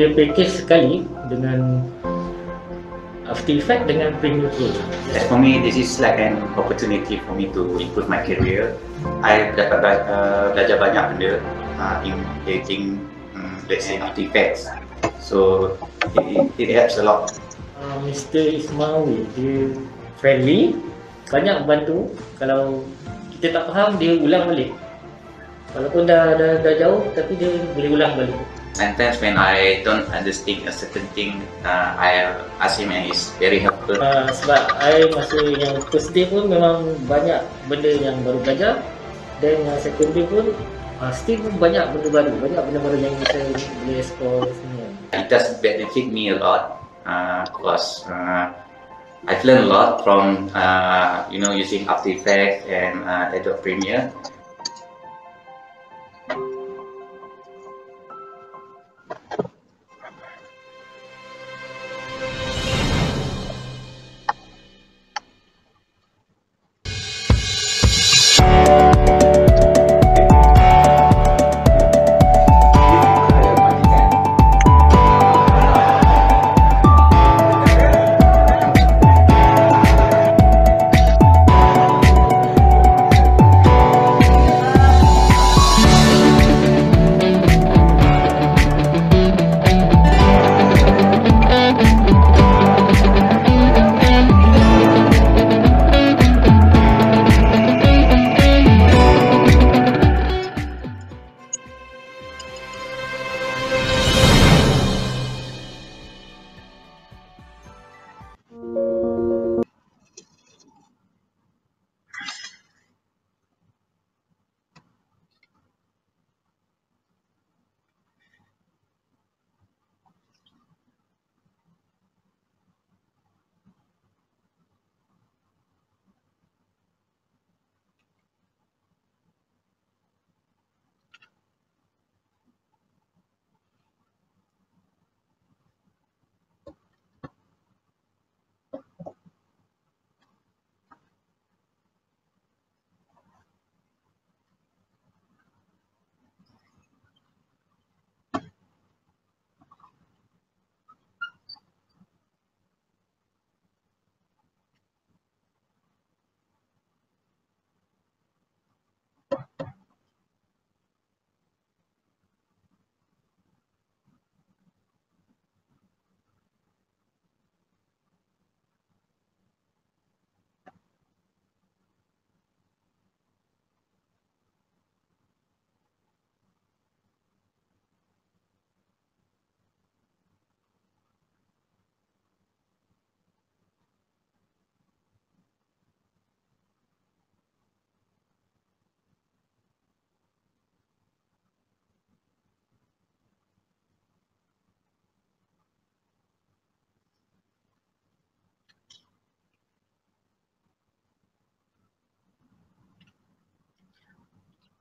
dia package sekali dengan After Effects dengan Premiere Pro. As for me, this is like an opportunity for me to improve my career. I dapat uh, belajar banyak benda uh, in editing, um, let's say After Effects. So it, it helps a lot. Uh, Mr. Ismawi, dia friendly, banyak membantu. Kalau kita tak faham, dia ulang balik. Walaupun dah, dah, dah jauh, tapi dia boleh ulang balik. Sometimes when I don't understand a certain thing, uh, I ask him and he's very helpful. Uh, sebab I masa yang first day pun memang banyak benda yang baru belajar dan yang second day pun uh, still pun banyak benda baru, banyak benda baru yang kita boleh explore semua. It does benefit me a lot uh, because uh, I've learned a lot from uh, you know using After Effects and uh, Adobe Premiere.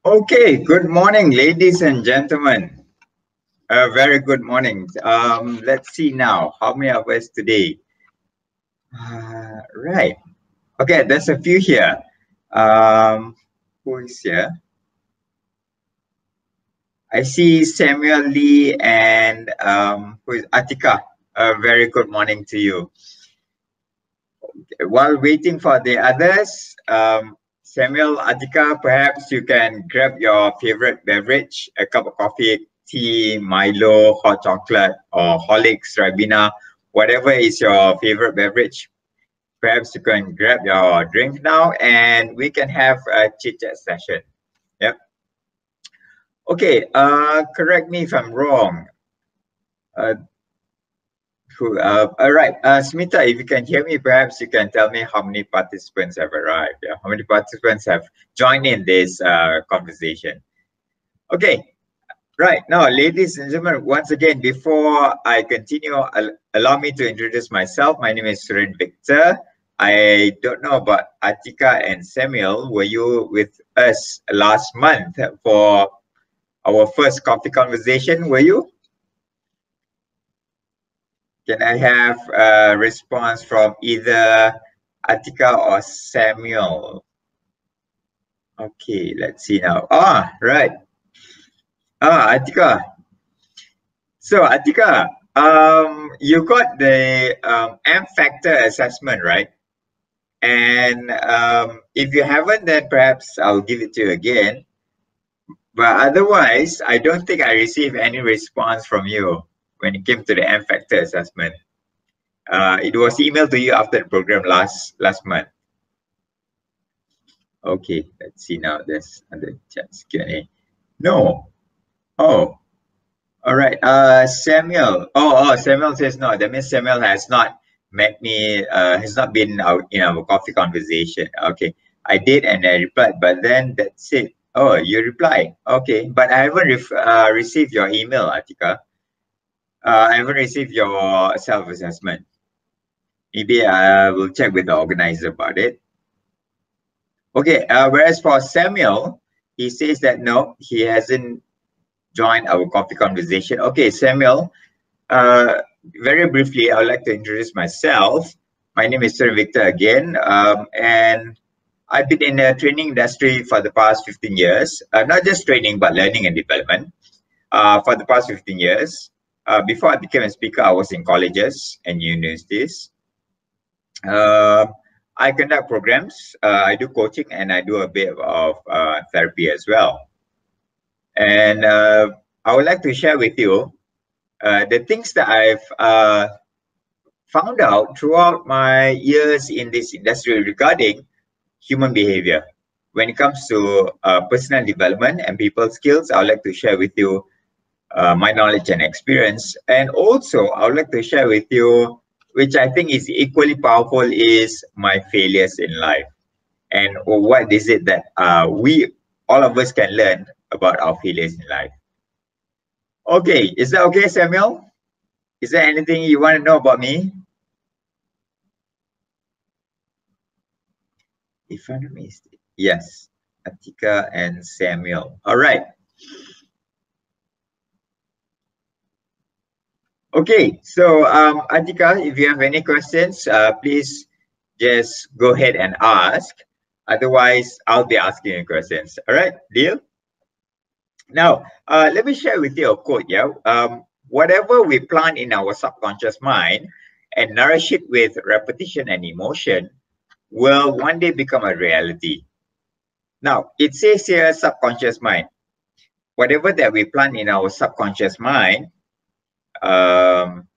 Okay, good morning, ladies and gentlemen. A very good morning. Um, let's see now, how many of us today? Uh, right. Okay, there's a few here. Um, who is here? I see Samuel Lee and um, who is Atika. A very good morning to you. While waiting for the others, um, Samuel, Atika, perhaps you can grab your favorite beverage, a cup of coffee, tea, Milo, hot chocolate, or Horlicks, Ribena, whatever is your favorite beverage. Perhaps you can grab your drink now and we can have a chit chat session. Yep. Okay, uh, correct me if I'm wrong. Uh, Cool. Uh, all right, uh, Smita, if you can hear me, perhaps you can tell me how many participants have arrived. Yeah, how many participants have joined in this uh, conversation? Okay, right now, ladies and gentlemen, once again, before I continue, allow me to introduce myself. My name is Surain Victor. I don't know about Atika and Samuel. Were you with us last month for our first coffee conversation? Were you? Can I have a response from either Atika or Samuel? Okay, let's see now. Ah, right. Ah, Atika. So Atika, um, you got the um, M factor assessment, right? And um, if you haven't, then perhaps I'll give it to you again. But otherwise, I don't think I received any response from you when it came to the M factor assessment. Uh, it was emailed to you after the program last last month. Okay, let's see now. There's other chats Q&A. No. Oh, all right. Uh, Samuel. Oh, oh, Samuel says no. That means Samuel has not met me. Uh, has not been out in our coffee conversation. Okay, I did and I replied, but then that's it. Oh, you replied. Okay, but I haven't uh, received your email, Atika. Uh, I haven't received your self-assessment. Maybe I will check with the organizer about it. Okay, uh, whereas for Samuel, he says that no, he hasn't joined our coffee conversation. Okay, Samuel, uh, very briefly, I would like to introduce myself. My name is Surain Victor again, um, and I've been in the training industry for the past 15 years, uh, not just training, but learning and development uh, for the past 15 years. Uh, before I became a speaker, I was in colleges and universities. Uh, I conduct programs, uh, I do coaching, and I do a bit of uh, therapy as well. And uh, I would like to share with you uh, the things that I've found out throughout my years in this industry regarding human behavior. When it comes to personal development and people skills, I would like to share with you my knowledge and experience. And also, I would like to share with you which I think is equally powerful is my failures in life. And what is it that uh, we, all of us can learn about our failures in life. Okay, is that okay, Samuel? Is there anything you want to know about me? If I missed it. Yes, Atika and Samuel. All right. Okay, so um, Atika, if you have any questions, uh, please just go ahead and ask. Otherwise, I'll be asking you questions. All right, deal? Now, uh, let me share with you a quote, yeah? Um, whatever we plant in our subconscious mind and nourish it with repetition and emotion will one day become a reality. Now, it says here subconscious mind. Whatever that we plant in our subconscious mind um,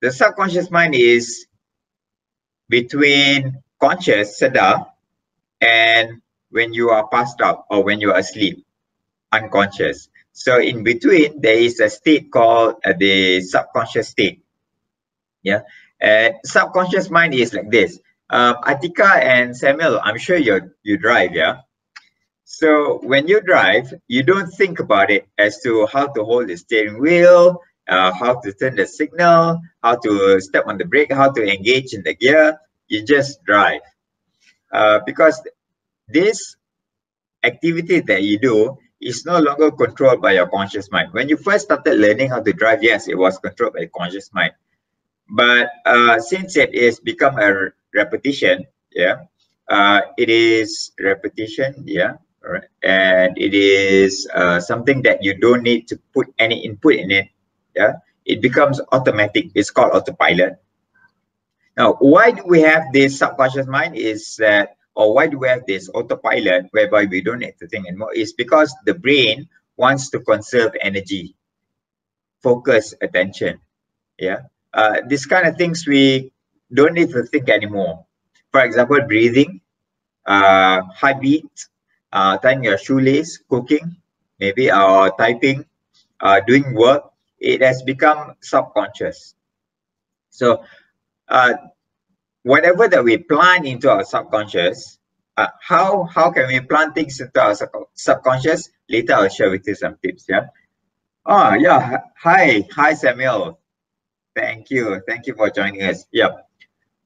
the subconscious mind is between conscious, sada, and when you are passed out or when you are asleep, unconscious. So in between, there is a state called uh, the subconscious state. Yeah, and subconscious mind is like this. Um, Atika and Samuel, I'm sure you you drive, yeah. So when you drive, you don't think about it as to how to hold the steering wheel, uh, how to turn the signal, how to step on the brake, how to engage in the gear. You just drive. Uh, because this activity that you do is no longer controlled by your conscious mind. When you first started learning how to drive, yes, it was controlled by conscious mind. But uh, since it is become a repetition, yeah, uh, it is repetition, yeah, right, and it is uh, something that you don't need to put any input in it yeah, it becomes automatic. It's called autopilot. Now, why do we have this subconscious mind is that, or why do we have this autopilot whereby we don't need to think anymore? Is because the brain wants to conserve energy, focus, attention. Yeah, uh, this kind of things we don't need to think anymore. For example, breathing, uh, heartbeat, uh, tying your shoelace, cooking, maybe or typing, uh, doing work, it has become subconscious. So uh, whatever that we plant into our subconscious, uh, how how can we plant things into our sub subconscious? Later I'll share with you some tips. Yeah. Oh yeah. Hi, hi Samuel. Thank you. Thank you for joining us. Yeah.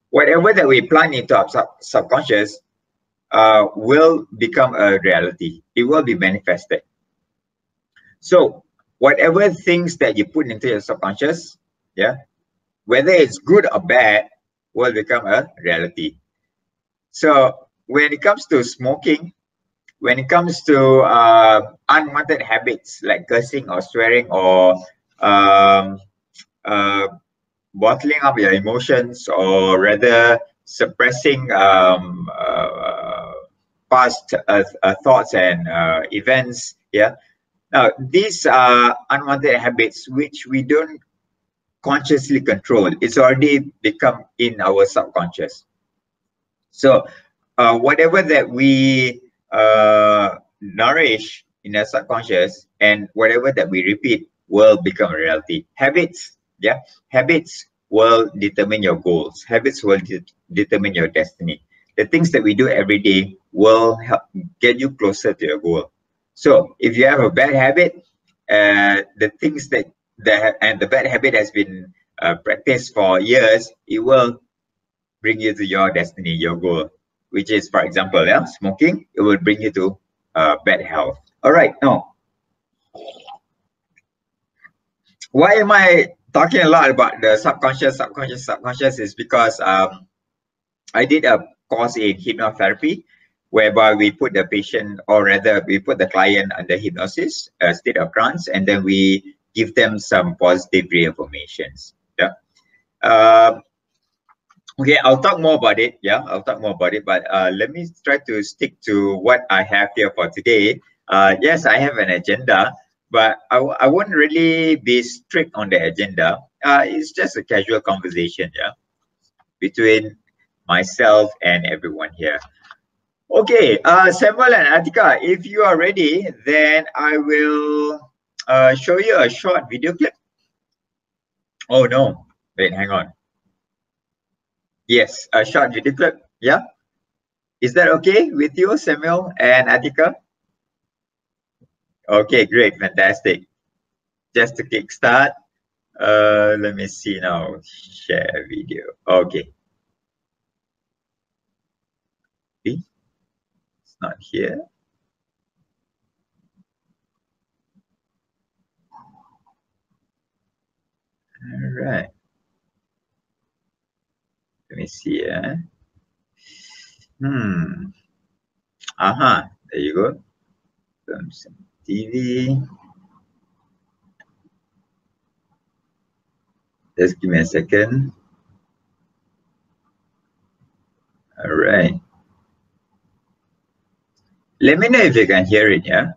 Whatever that we plant into our sub subconscious uh, will become a reality. It will be manifested. So whatever things that you put into your subconscious, yeah, whether it's good or bad, will become a reality. So when it comes to smoking, when it comes to uh, unwanted habits like cursing or swearing or um, uh, bottling up your emotions or rather suppressing um, uh, past uh, uh, thoughts and uh, events. Yeah. Now, these are unwanted habits which we don't consciously control. It's already become in our subconscious. So, uh, whatever that we uh, nourish in our subconscious and whatever that we repeat will become a reality. Habits, yeah, habits will determine your goals. Habits will de determine your destiny. The things that we do every day will help get you closer to your goal. So if you have a bad habit, uh, the things that that and the bad habit has been uh, practiced for years, it will bring you to your destiny, your goal, which is, for example, yeah, smoking. It will bring you to uh, bad health. All right, now, why am I talking a lot about the subconscious, subconscious, subconscious? Is because um, I did a course in hypnotherapy whereby we put the patient or rather we put the client under hypnosis, a state of trance, and then we give them some positive reaffirmations. Yeah. Uh, okay, I'll talk more about it. Yeah, I'll talk more about it. But uh, let me try to stick to what I have here for today. Uh, yes, I have an agenda, but I, I wouldn't really be strict on the agenda. Uh, it's just a casual conversation, yeah, between myself and everyone here. Okay, uh, Samuel and Atika, if you are ready, then I will uh, show you a short video clip. Oh no, wait, hang on. Yes, a short video clip, yeah? Is that okay with you, Samuel and Atika? Okay, great, fantastic. Just to kickstart, uh, let me see now, share video, okay. See? Not here. All right. Let me see. Eh? Hmm. Aha, there you go. TV. Just give me a second. All right. Let me know if you can hear it, yeah?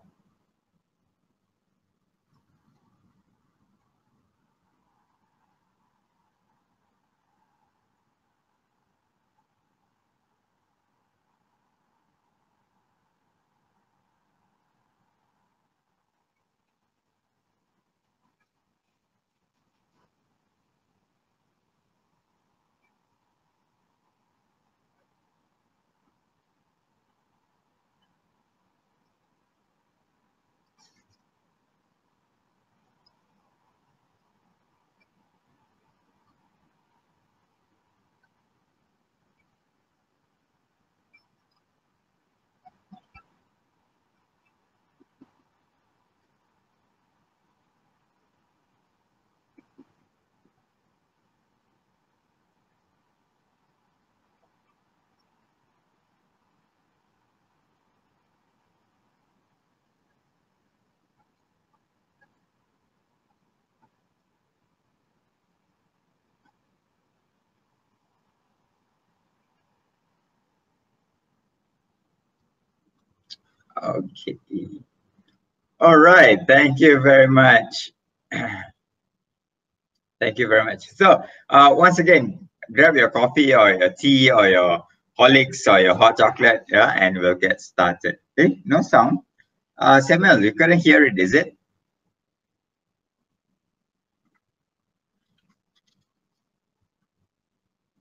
Okay. All right. Thank you very much. Thank you very much. So uh, once again, grab your coffee or your tea or your Horlicks or your hot chocolate, yeah, and we'll get started. Okay, no sound. Uh, Samuel, you couldn't hear it, is it?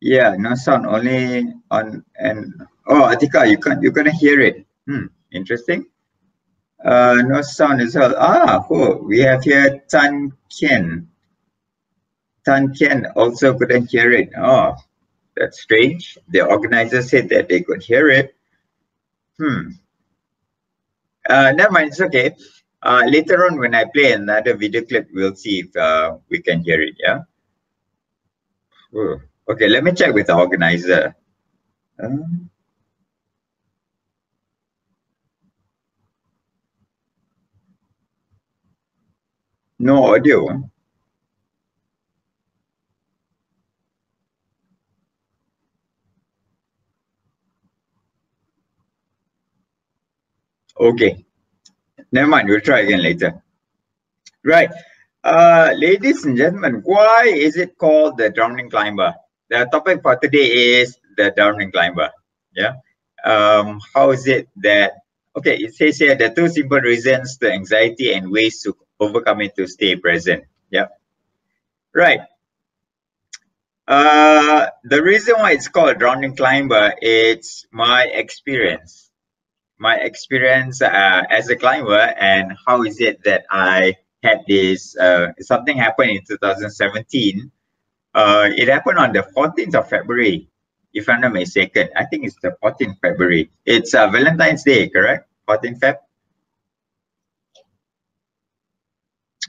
Yeah, no sound, only on and oh, Atika, you can't, you couldn't hear it. Hmm. Interesting. Uh, no sound as well. Ah, oh, we have here Tan Kian. Tan Kian also couldn't hear it. Oh, that's strange. The organizer said that they could hear it. Hmm. Uh, never mind, it's okay. Uh, later on, when I play another video clip, we'll see if uh, we can hear it, yeah? Ooh. Okay, let me check with the organizer. Um, No audio. Okay. Never mind, we'll try again later. Right. Uh, ladies and gentlemen, why is it called the drowning climber? The topic for today is the drowning climber. Yeah. Um, how is it that, okay, it says here the two simple reasons to anxiety and ways to overcome it to stay present. Yeah. Right. Uh, the reason why it's called drowning climber, it's my experience my experience uh, as a climber and how is it that I had this uh, something happened in 2017 uh, it happened on the 14th of February if I'm not mistaken I think it's the 14th February it's uh, Valentine's Day correct 14th Feb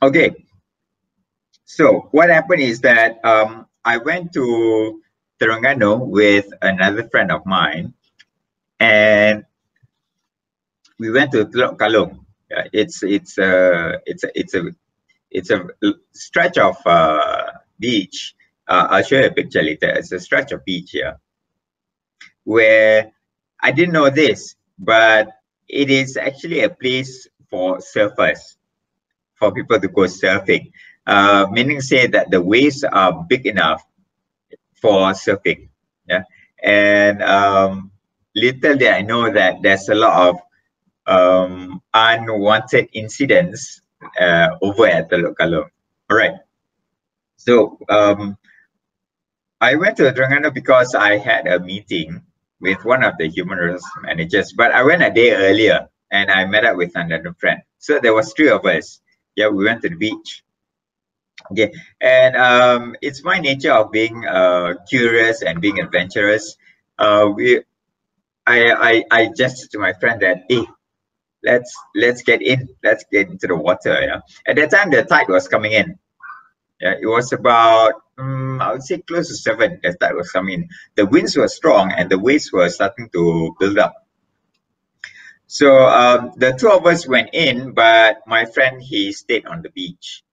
okay so what happened is that um, I went to Terengganu with another friend of mine and we went to Teluk Kalong. Uh, it's it's a it's a it's a it's a stretch of uh, beach. Uh, I'll show you a picture later. It's a stretch of beach here where I didn't know this, but it is actually a place for surfers, for people to go surfing. Uh, meaning say that the waves are big enough for surfing. Yeah, and um, little did I know that there's a lot of um, unwanted incidents uh, over at the local. All right. So um, I went to Terengganu because I had a meeting with one of the human resource managers, but I went a day earlier and I met up with another friend. So there was three of us. Yeah, we went to the beach. Okay, and um, it's my nature of being uh, curious and being adventurous. Uh, we, I, I, I just to my friend that, hey, let's let's get in let's get into the water yeah at that time the tide was coming in yeah it was about um, i would say close to seven the tide was coming in the winds were strong and the waves were starting to build up so um, the two of us went in but my friend he stayed on the beach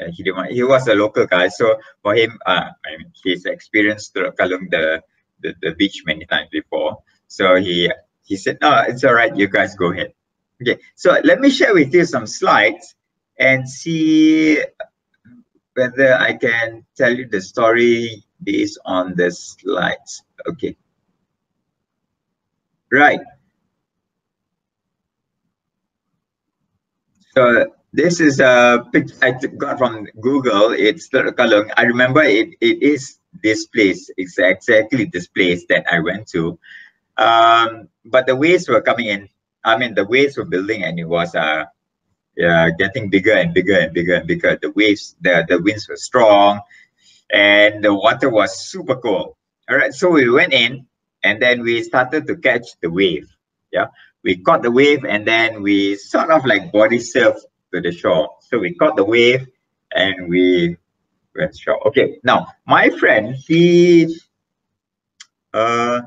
uh, he didn't want, he was a local guy so for him uh, I mean, he's experienced Kalong the, the the beach many times before so he he said no it's all right you guys go ahead Okay, so let me share with you some slides and see whether I can tell you the story based on the slides. Okay. Right. So this is a picture I got from Google. It's Kalong. I remember it, it is this place. It's exactly this place that I went to. Um, but the waves were coming in I mean, the waves were building and it was uh, yeah, getting bigger and bigger and bigger and bigger. The waves, the, the winds were strong and the water was super cold. All right, so we went in and then we started to catch the wave. Yeah, we caught the wave and then we sort of like body surfed to the shore. So we caught the wave and we went shore. Okay, now my friend, he uh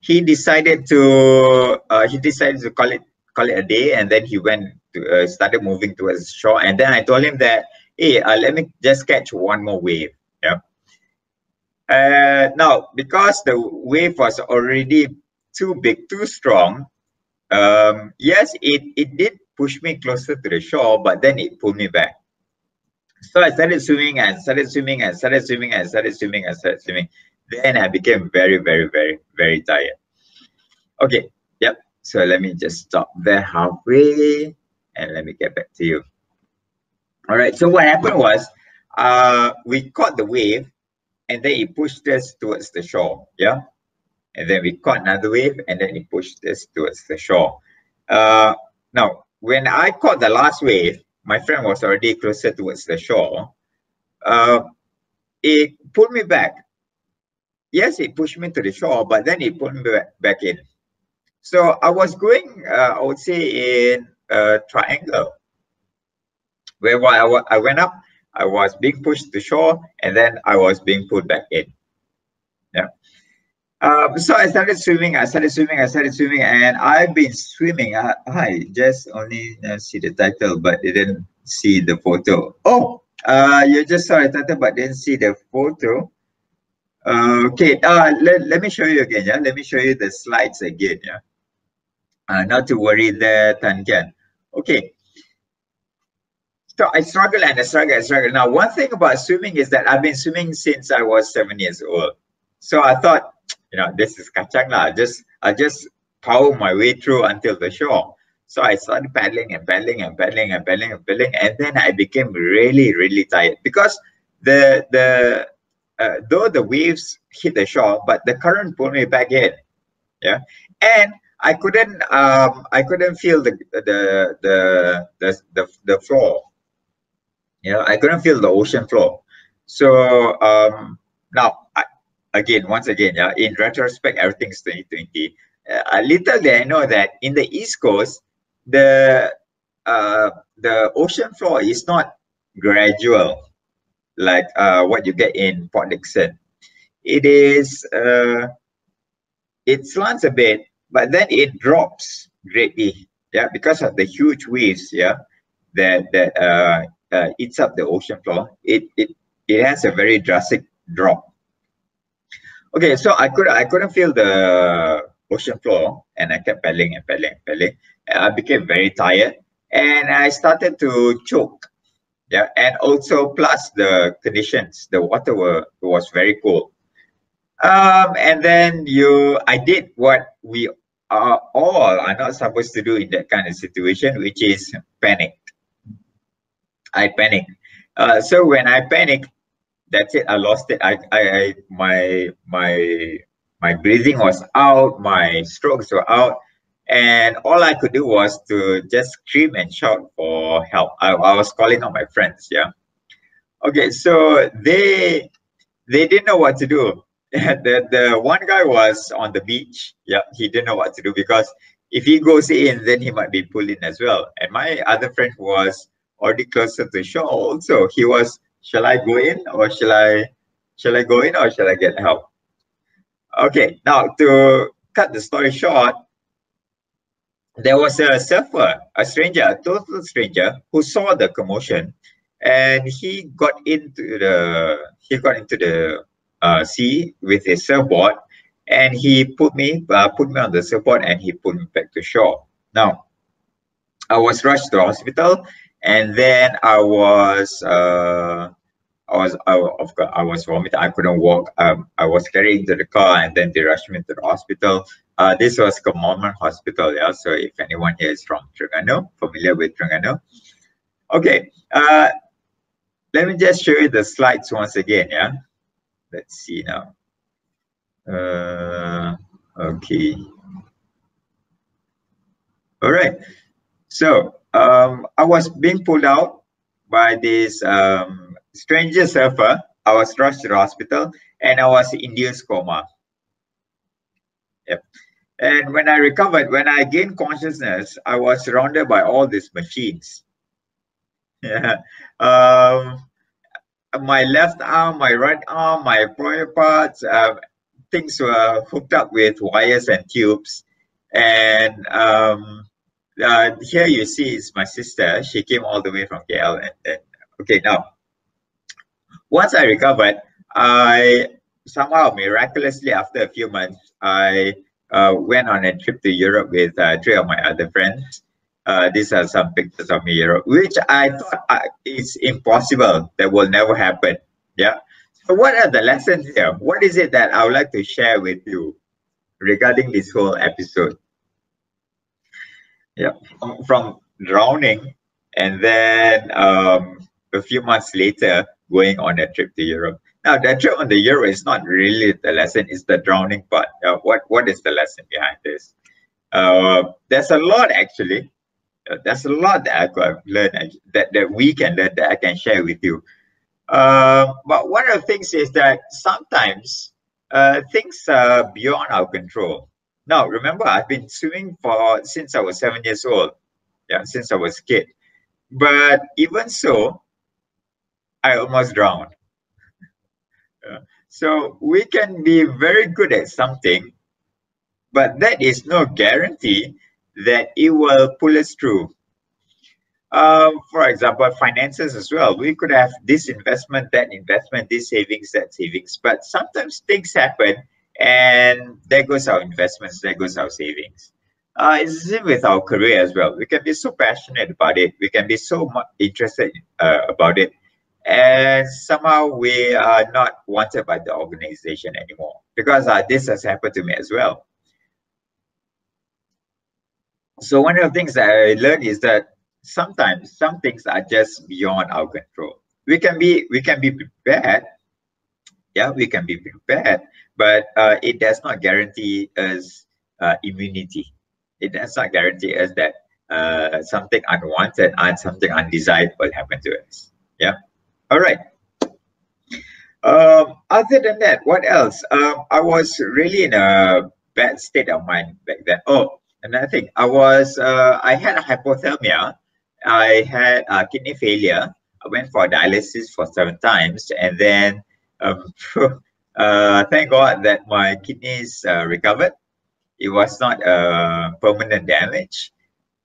he decided to uh, he decided to call it call it a day and then he went to uh, started moving towards shore and then i told him that hey uh, let me just catch one more wave yeah uh, now because the wave was already too big too strong um, yes it it did push me closer to the shore but then it pulled me back so i started swimming and started swimming and started swimming and started swimming and started swimming then I became very, very, very, very tired. Okay, yep. So let me just stop there halfway and let me get back to you. All right, so what happened was uh, we caught the wave and then it pushed us towards the shore, yeah? And then we caught another wave and then it pushed us towards the shore. Uh, now, when I caught the last wave, my friend was already closer towards the shore. Uh, it pulled me back yes, it pushed me to the shore, but then it pulled me back, in. So I was going, uh, I would say, in a triangle, where I, I went up, I was being pushed to shore, and then I was being pulled back in. Yeah. Um, so I started swimming. I started swimming. I started swimming, and I've been swimming. I, I just only uh, see the title, but didn't see the photo. Oh, uh, you just saw the title, but didn't see the photo. Uh, okay, uh, let, let me show you again. Yeah, let me show you the slides again. Yeah, uh, not to worry there, Tan Kian. Okay. So I struggle and I struggle, I struggle. Now, one thing about swimming is that I've been swimming since I was seven years old. So I thought, you know, this is kacang lah. Just I just power my way through until the shore. So I started paddling and paddling and paddling and paddling and paddling, and then I became really, really tired because the the uh, though the waves hit the shore, but the current pulled me back in. Yeah, and I couldn't um I couldn't feel the the the the the, the floor. Know, I couldn't feel the ocean floor. So um now I, again once again yeah in retrospect everything's 2020. Uh, little I know that in the east coast the uh the ocean floor is not gradual like uh what you get in Port Dickson. It is uh it slants a bit but then it drops greatly yeah because of the huge waves yeah that that uh, uh eats up the ocean floor it it it has a very drastic drop okay so i could i couldn't feel the ocean floor and i kept paddling and paddling and paddling i became very tired and i started to choke yeah and also plus the conditions the water were was very cold um, and then you, I did what we are all are not supposed to do in that kind of situation, which is panic. I panicked. Uh, so when I panicked, that's it. I lost it. I, I, I, my, my, my breathing was out. My strokes were out, and all I could do was to just scream and shout for help. I, I was calling on my friends. Yeah. Okay. So they, they didn't know what to do the the one guy was on the beach. Yeah, he didn't know what to do because if he goes in, then he might be pulled in as well. And my other friend was already closer to the shore. Also, he was, shall I go in or shall I, shall I go in or shall I get help? Okay, now to cut the story short, there was a surfer, a stranger, a total stranger, who saw the commotion, and he got into the he got into the uh, sea with his surfboard, and he put me uh, put me on the surfboard and he put me back to shore. Now, I was rushed to the hospital, and then I was uh, I was I, of course I was vomiting. I couldn't walk. Um, I was carried into the car, and then they rushed me to the hospital. Uh, this was Kemaman Hospital, yeah. So if anyone here is from Terengganu, familiar with Terengganu, okay. Uh, let me just show you the slides once again, yeah let's see now. Uh, okay. All right. So um, I was being pulled out by this um, stranger surfer. I was rushed to the hospital and I was in induced coma. Yep. And when I recovered, when I gained consciousness, I was surrounded by all these machines. Yeah. Um, my left arm, my right arm, my private parts, uh, things were hooked up with wires and tubes. And um, uh, here you see is my sister. She came all the way from KL. And then, okay, now, once I recovered, I somehow miraculously, after a few months, I uh, went on a trip to Europe with uh, three of my other friends uh, these are some pictures of me, Europe, which I thought uh, is impossible. That will never happen. Yeah. So what are the lessons here? What is it that I would like to share with you regarding this whole episode? Yeah, from drowning and then um, a few months later going on a trip to Europe. Now, the trip on the Euro is not really the lesson; it's the drowning part. Uh, what What is the lesson behind this? Uh, there's a lot actually there's a lot that I could have learned that, that we can learn that I can share with you. Uh, but one of the things is that sometimes uh, things are beyond our control. Now, remember, I've been swimming for since I was seven years old. Yeah, since I was a kid. But even so, I almost drowned. So we can be very good at something, but that is no guarantee that it will pull us through. Um, for example, finances as well. We could have this investment, that investment, this savings, that savings, but sometimes things happen and there goes our investments, there goes our savings. Uh, it's the same with our career as well. We can be so passionate about it. We can be so much interested uh, about it. And somehow we are not wanted by the organization anymore because uh, this has happened to me as well. So one of the things that I learned is that sometimes some things are just beyond our control. We can be we can be prepared. Yeah, we can be prepared, but uh, it does not guarantee us uh, immunity. It does not guarantee us that uh, something unwanted and something undesired will happen to us. Yeah. All right. Um, other than that, what else? Um, I was really in a bad state of mind back then. Oh, another thing, I was uh, I had a hypothermia I had kidney failure. I went for dialysis for seven times, and then um, uh, thank God that my kidneys uh, recovered. It was not a permanent damage.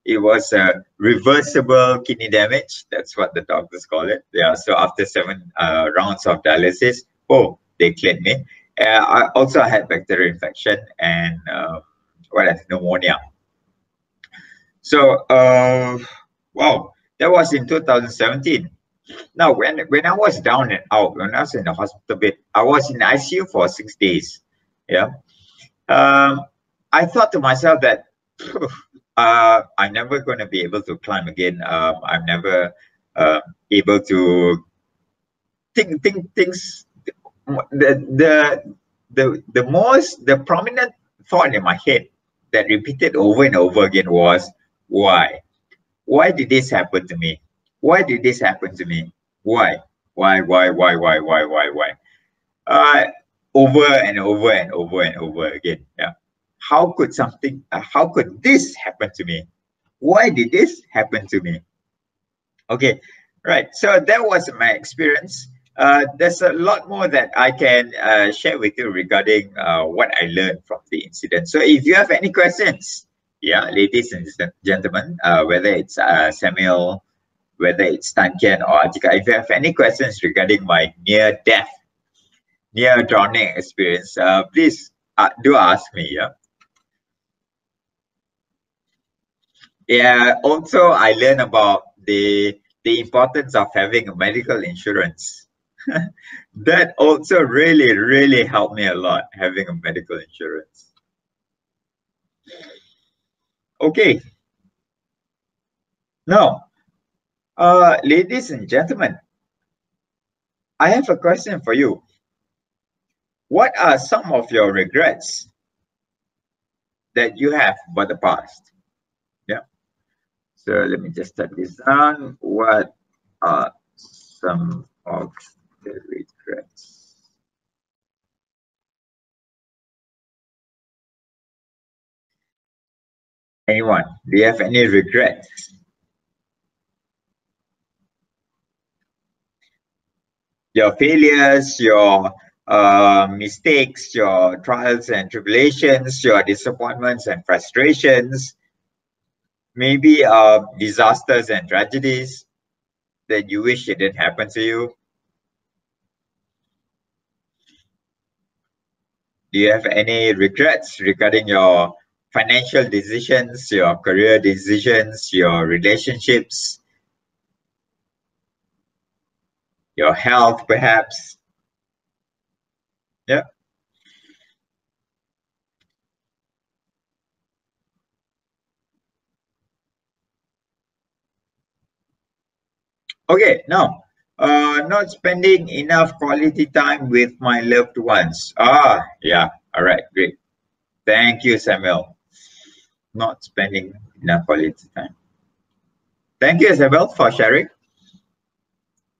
It was a reversible kidney damage. That's what the doctors call it. Yeah. So after seven uh, rounds of dialysis, oh, they cleared me. Uh, I also had bacterial infection and uh, what else? Pneumonia. So uh, Wow, that was in 2017. Now, when when I was down and out, when I was in the hospital bed, I was in ICU for six days. Yeah, um, I thought to myself that uh, I'm never going to be able to climb again. Um, I'm never uh, able to think think things. The the the the most the prominent thought in my head that repeated over and over again was why why did this happen to me? Why did this happen to me? Why? Why, why, why, why, why, why, why? Uh, over and over and over and over again. Yeah. How could something, uh, how could this happen to me? Why did this happen to me? Okay, right. So that was my experience. Uh, there's a lot more that I can uh, share with you regarding uh, what I learned from the incident. So if you have any questions, yeah, ladies and gentlemen, uh, whether it's uh, Samuel, whether it's Tan Kian or Atika, if you have any questions regarding my near death, near drowning experience, uh, please uh, do ask me. Yeah. Yeah. Also, I learned about the the importance of having a medical insurance. that also really, really helped me a lot having a medical insurance. Okay. Now, uh, ladies and gentlemen, I have a question for you. What are some of your regrets that you have about the past? Yeah. So let me just type this down. What are some of the regrets? Anyone? Do you have any regrets? Your failures, your uh, mistakes, your trials and tribulations, your disappointments and frustrations, maybe uh, disasters and tragedies that you wish it didn't happen to you. Do you have any regrets regarding your financial decisions, your career decisions, your relationships, your health, perhaps. Yeah. Okay, now, uh, not spending enough quality time with my loved ones. Ah, yeah, all right, great. Thank you, Samuel not spending enough quality time. Thank you, Isabel, for sharing.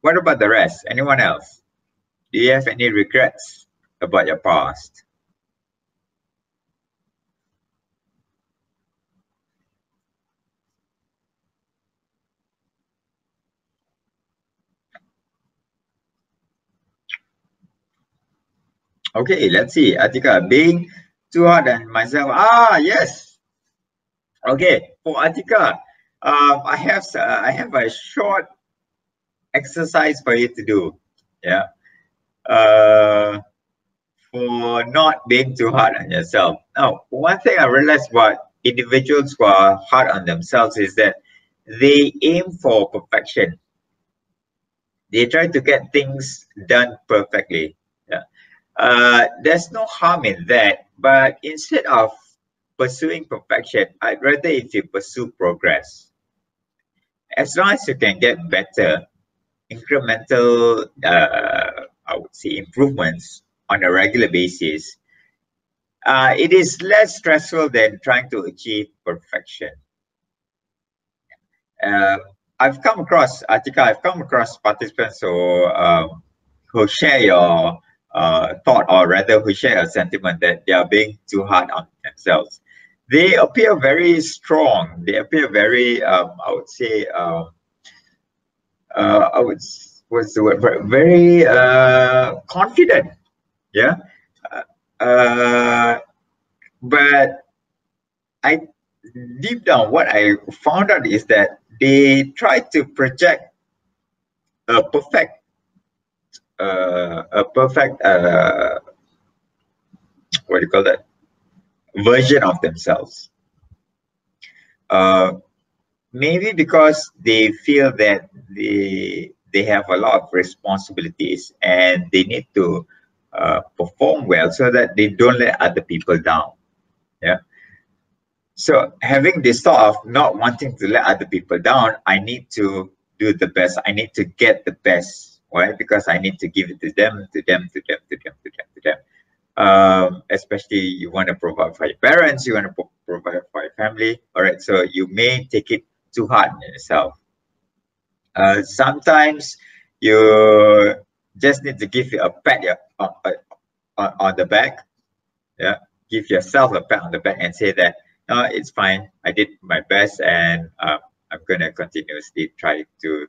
What about the rest? Anyone else? Do you have any regrets about your past? Okay, let's see. Atika, being too hard on myself. Ah, yes. Okay, for Atika, um, I have uh, I have a short exercise for you to do. Yeah. Uh, for not being too hard on yourself. Now, one thing I realized about individuals who are hard on themselves is that they aim for perfection. They try to get things done perfectly. Yeah. Uh, there's no harm in that, but instead of pursuing perfection, I'd rather if you pursue progress. As long as you can get better, incremental, uh, I would say, improvements on a regular basis, uh, it is less stressful than trying to achieve perfection. Uh, I've come across, Atika, I've come across participants who, um, who share your uh, thought or rather who share a sentiment that they are being too hard on themselves. They appear very strong. They appear very, um, I would say, um, I would, what's the word, very uh, confident yeah? Uh, but i deep down what i found out is that they try to project a perfect uh, a perfect uh, what do you call that? Version of themselves. Uh, maybe because they feel that they they have a lot of responsibilities and they need to uh, perform well so that they don't let other people down. Yeah. So having this thought of not wanting to let other people down, I need to do the best. I need to get the best. Why? Because I need to give it to them, to them, to them, to them, to them, to them. Um, especially you want to provide for your parents, you want to provide for your family. All right. So you may take it too hard on yourself. Uh, sometimes you just need to give you a pat on, on, on the back. Yeah, give yourself a pat on the back and say that no, it's fine. I did my best, and uh, I'm gonna continuously try to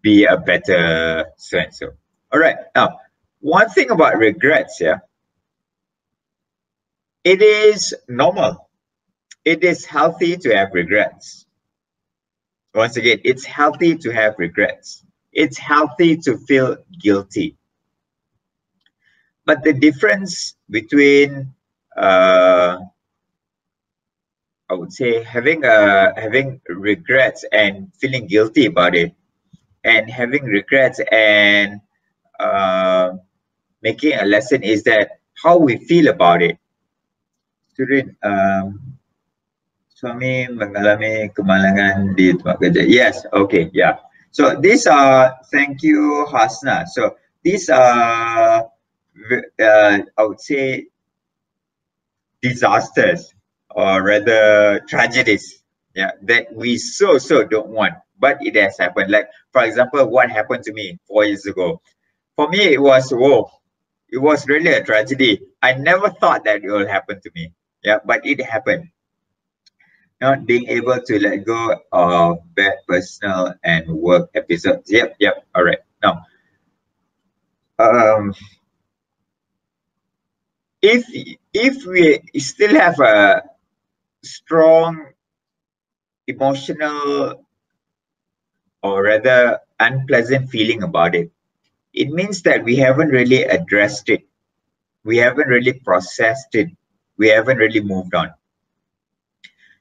be a better so and so. All right. Now, one thing about regrets, yeah, it is normal. It is healthy to have regrets. Once again, it's healthy to have regrets it's healthy to feel guilty. But the difference between, uh, I would say, having a having regrets and feeling guilty about it, and having regrets and uh, making a lesson is that how we feel about it. Student, um, suami mengalami kemalangan di tempat kerja. Yes, okay, yeah. So these are, thank you, Hasna. So these are, uh, I would say, disasters or rather tragedies yeah, that we so, so don't want, but it has happened. Like, for example, what happened to me four years ago. For me, it was, whoa, it was really a tragedy. I never thought that it will happen to me. Yeah, but it happened not being able to let go of bad personal and work episodes. Yep, yep. All right. Now, um, if if we still have a strong emotional or rather unpleasant feeling about it, it means that we haven't really addressed it. We haven't really processed it. We haven't really moved on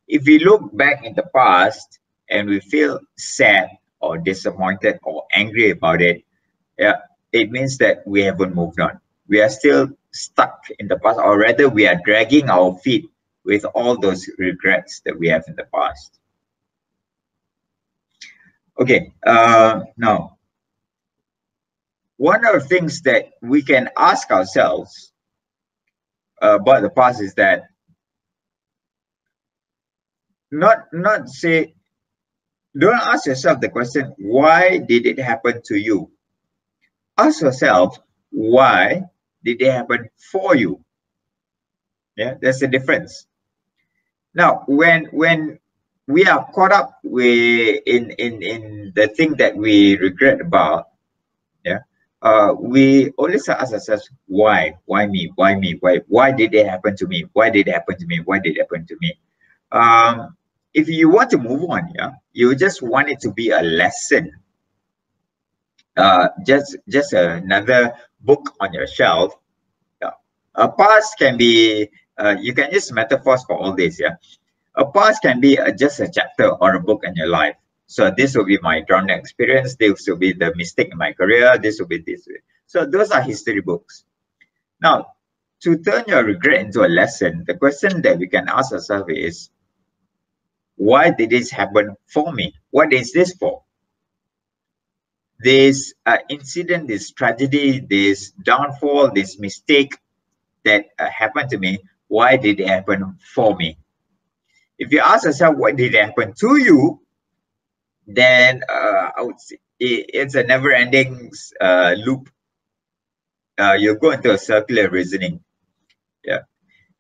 if we look back in the past and we feel sad or disappointed or angry about it, yeah, it means that we haven't moved on. We are still stuck in the past, or rather, we are dragging our feet with all those regrets that we have in the past. Okay, uh, now, one of the things that we can ask ourselves uh, about the past is that not not say don't ask yourself the question why did it happen to you ask yourself why did it happen for you yeah there's a difference now when when we are caught up with in in in the thing that we regret about yeah uh, we always ask ourselves, why? Why me? Why me? Why? Why did it happen to me? Why did it happen to me? Why did it happen to me? Um, if you want to move on, yeah, you just want it to be a lesson. Uh, just just another book on your shelf. Yeah. A past can be, uh, you can use metaphors for all this, yeah. A past can be uh, just a chapter or a book in your life. So this will be my drowning experience. This will be the mistake in my career. This will be this. So those are history books. Now, to turn your regret into a lesson, the question that we can ask ourselves is, why did this happen for me? What is this for? This uh, incident, this tragedy, this downfall, this mistake that uh, happened to me, why did it happen for me? If you ask yourself, what did it happen to you? then uh, I would say it, it's a never-ending uh, loop. Uh, you go into a circular reasoning. Yeah.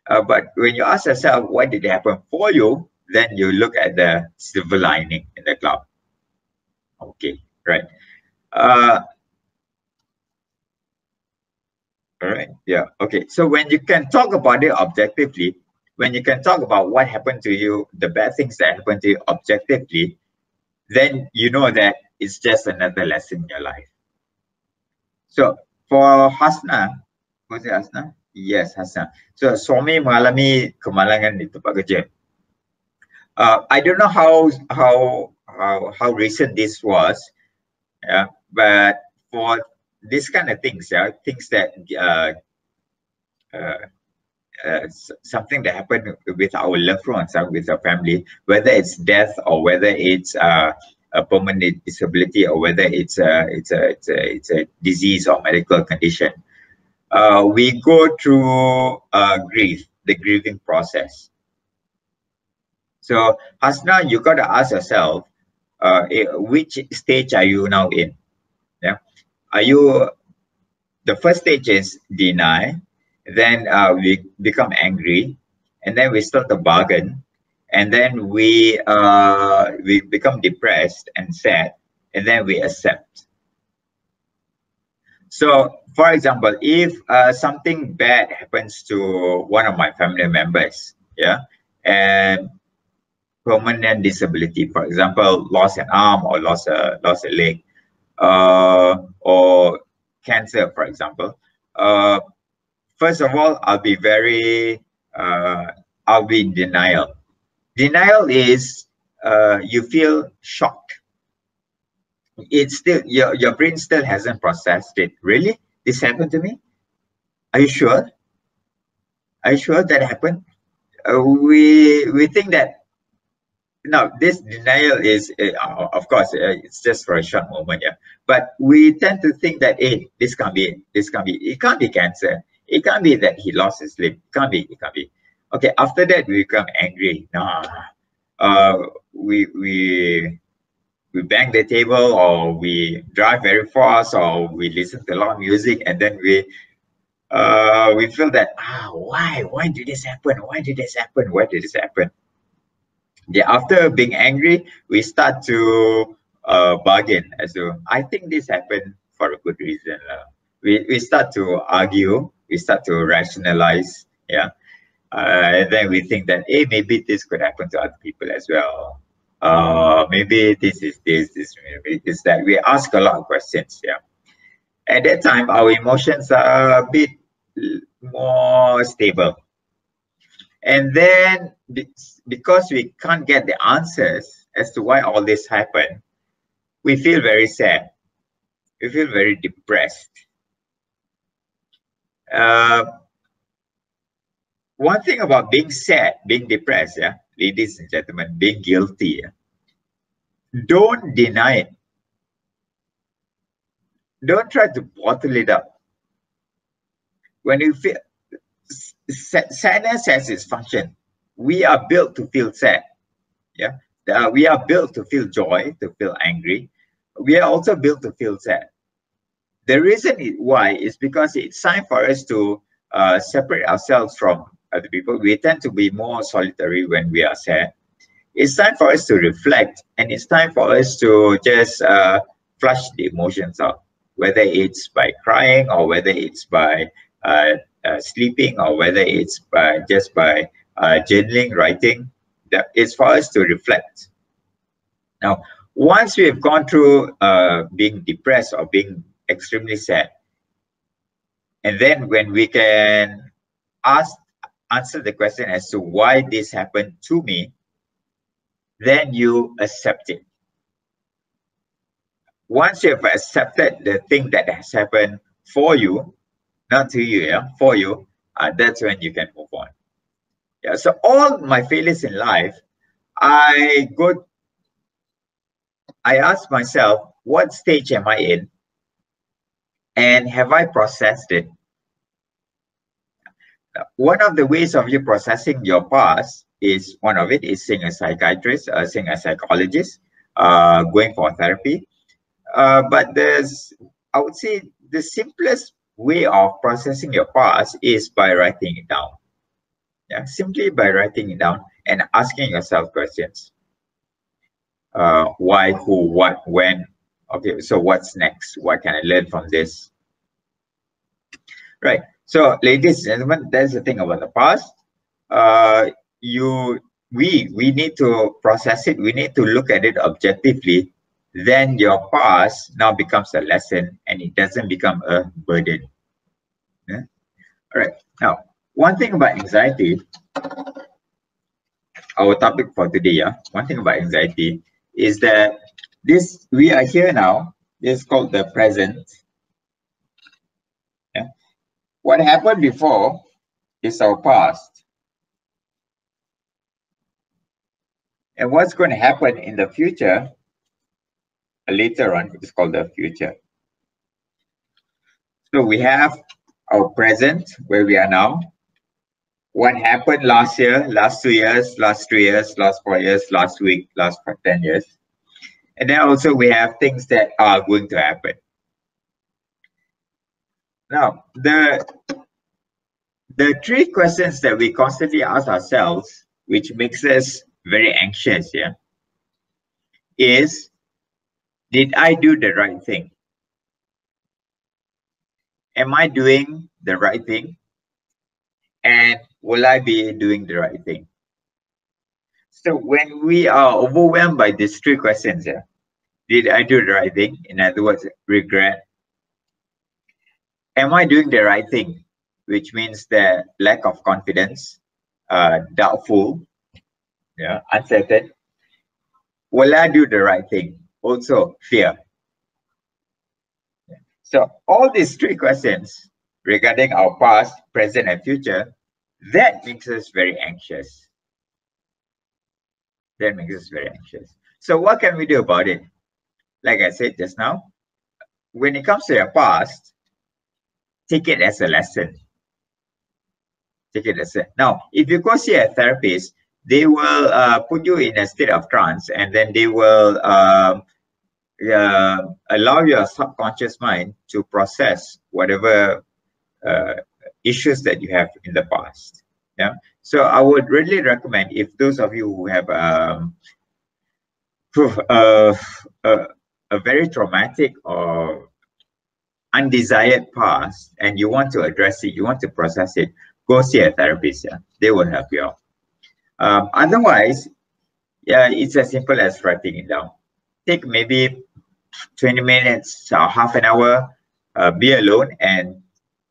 Uh, but when you ask yourself, what did it happen for you? Then you look at the silver lining in the cloud. Okay, right. Uh, all right, yeah, okay. So when you can talk about it objectively, when you can talk about what happened to you, the bad things that happened to you objectively, then you know that it's just another lesson in your life. So for Hasna, was it Hasna? Yes, Hasna. So suami mengalami kemalangan di tempat kerja. Uh, I don't know how how how how recent this was, yeah. But for this kind of things, yeah, things that uh, uh, uh, something that happened with our loved ones, uh, with our family, whether it's death or whether it's uh, a permanent disability or whether it's a it's a it's a, it's a disease or medical condition. Uh, we go through uh, grief, the grieving process. So Hasna, you got to ask yourself, uh, eh, which stage are you now in? Yeah, are you? The first stage is deny, then uh, we become angry and then we start to bargain and then we uh, we become depressed and sad and then we accept so for example if uh, something bad happens to one of my family members yeah and permanent disability for example lost an arm or lost a lost a leg uh, or cancer for example uh, first of all, I'll be very, uh, I'll be in denial. Denial is uh, you feel shocked. It's still, your, your brain still hasn't processed it. Really? This happened to me? Are you sure? Are you sure that happened? Uh, we we think that no, this denial is, uh, of course, uh, it's just for a short moment, yeah. But we tend to think that, hey, this can't be, this can't be, it can't be cancer. It can't be that he lost his limb. It can't be. It can't be. Okay. After that, we become angry. Nah. Uh, we we we bang the table, or we drive very fast, or we listen to a lot of music, and then we uh we feel that ah why why did this happen? Why did this happen? Why did this happen? Yeah. After being angry, we start to uh bargain. As to I think this happened for a good reason. Uh, we, we start to argue we start to rationalize yeah. Uh, and then we think that hey maybe this could happen to other people as well. Uh maybe this is this this maybe this that. We ask a lot of questions yeah. At that time our emotions are a bit more stable. And then because we can't get the answers as to why all this happened we feel very sad we feel very depressed uh, one thing about being sad, being depressed, yeah, ladies and gentlemen, being guilty, yeah, don't deny it. Don't try to bottle it up. When you feel sadness has its function. We are built to feel sad. Yeah, uh, we are built to feel joy, to feel angry. We are also built to feel sad. The reason why is because it's time for us to uh, separate ourselves from other people. We tend to be more solitary when we are sad. It's time for us to reflect and it's time for us to just uh, flush the emotions out. whether it's by crying or whether it's by uh, uh, sleeping or whether it's by just by uh, journaling, writing, that is for us to reflect. Now, once we have gone through uh, being depressed or being extremely sad, and then when we can ask, answer the question as to why this happened to me, then you accept it. Once you have accepted the thing that has happened for you, not to you, yeah, for you, uh, that's when you can move on. Yeah, so all my failures in life, I go, I ask myself, what stage am I in? And have I processed it? One of the ways of you processing your past is one of it is seeing a psychiatrist, uh, seeing a psychologist, uh, going for therapy. Uh, but there's, I would say, the simplest way of processing your past is by writing it down. Yeah, simply by writing it down and asking yourself questions. Uh, why, who, what, when. Okay, so what's next? What can I learn from this? Right. So, ladies and gentlemen, that's the thing about the past. Uh, you, we, we need to process it. We need to look at it objectively. Then your past now becomes a lesson, and it doesn't become a burden. Yeah. All right. Now, one thing about anxiety, our topic for today, yeah, one thing about anxiety is that this we are here now. This is called the present. Yeah. What happened before is our past. And what's going to happen in the future later on is called the future. So we have our present, where we are now, what happened last year, last two years, last three years, last four years, last week, last 10 years. And then also we have things that are going to happen. Now, the, the three questions that we constantly ask ourselves, which makes us very anxious yeah, is, did I do the right thing? Am I doing the right thing? And will I be doing the right thing? So when we are overwhelmed by these three questions, yeah, did I do the right thing? In other words, regret. Am I doing the right thing? Which means the lack of confidence, uh, doubtful, yeah, uncertain. Will I do the right thing? Also, fear. So all these three questions regarding our past, present, and future, that makes us very anxious. That makes us very anxious. So what can we do about it? Like I said just now, when it comes to your past, take it as a lesson. Take it as a now. If you go see a therapist, they will uh, put you in a state of trance, and then they will um, uh, allow your subconscious mind to process whatever uh, issues that you have in the past. Yeah. So I would really recommend if those of you who have um, uh, a, a very traumatic or undesired past and you want to address it, you want to process it, go see a therapist. Yeah. They will help you out. Um, otherwise, yeah, it's as simple as writing it down. Take maybe 20 minutes or half an hour, uh, be alone and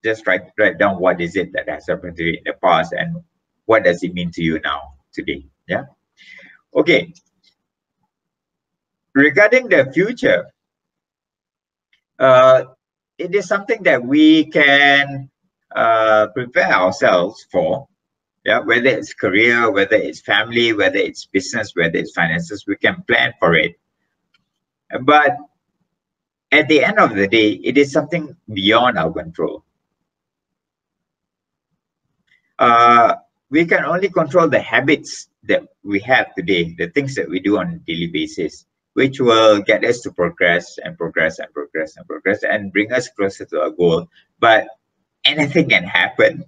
just write, write down what is it that has happened to you in the past and what does it mean to you now, today. Yeah. Okay. Regarding the future, uh, it is something that we can uh, prepare ourselves for. Yeah, whether it's career, whether it's family, whether it's business, whether it's finances, we can plan for it. But at the end of the day, it is something beyond our control. Uh, we can only control the habits that we have today, the things that we do on a daily basis, which will get us to progress and progress and progress and progress and bring us closer to our goal. But anything can happen,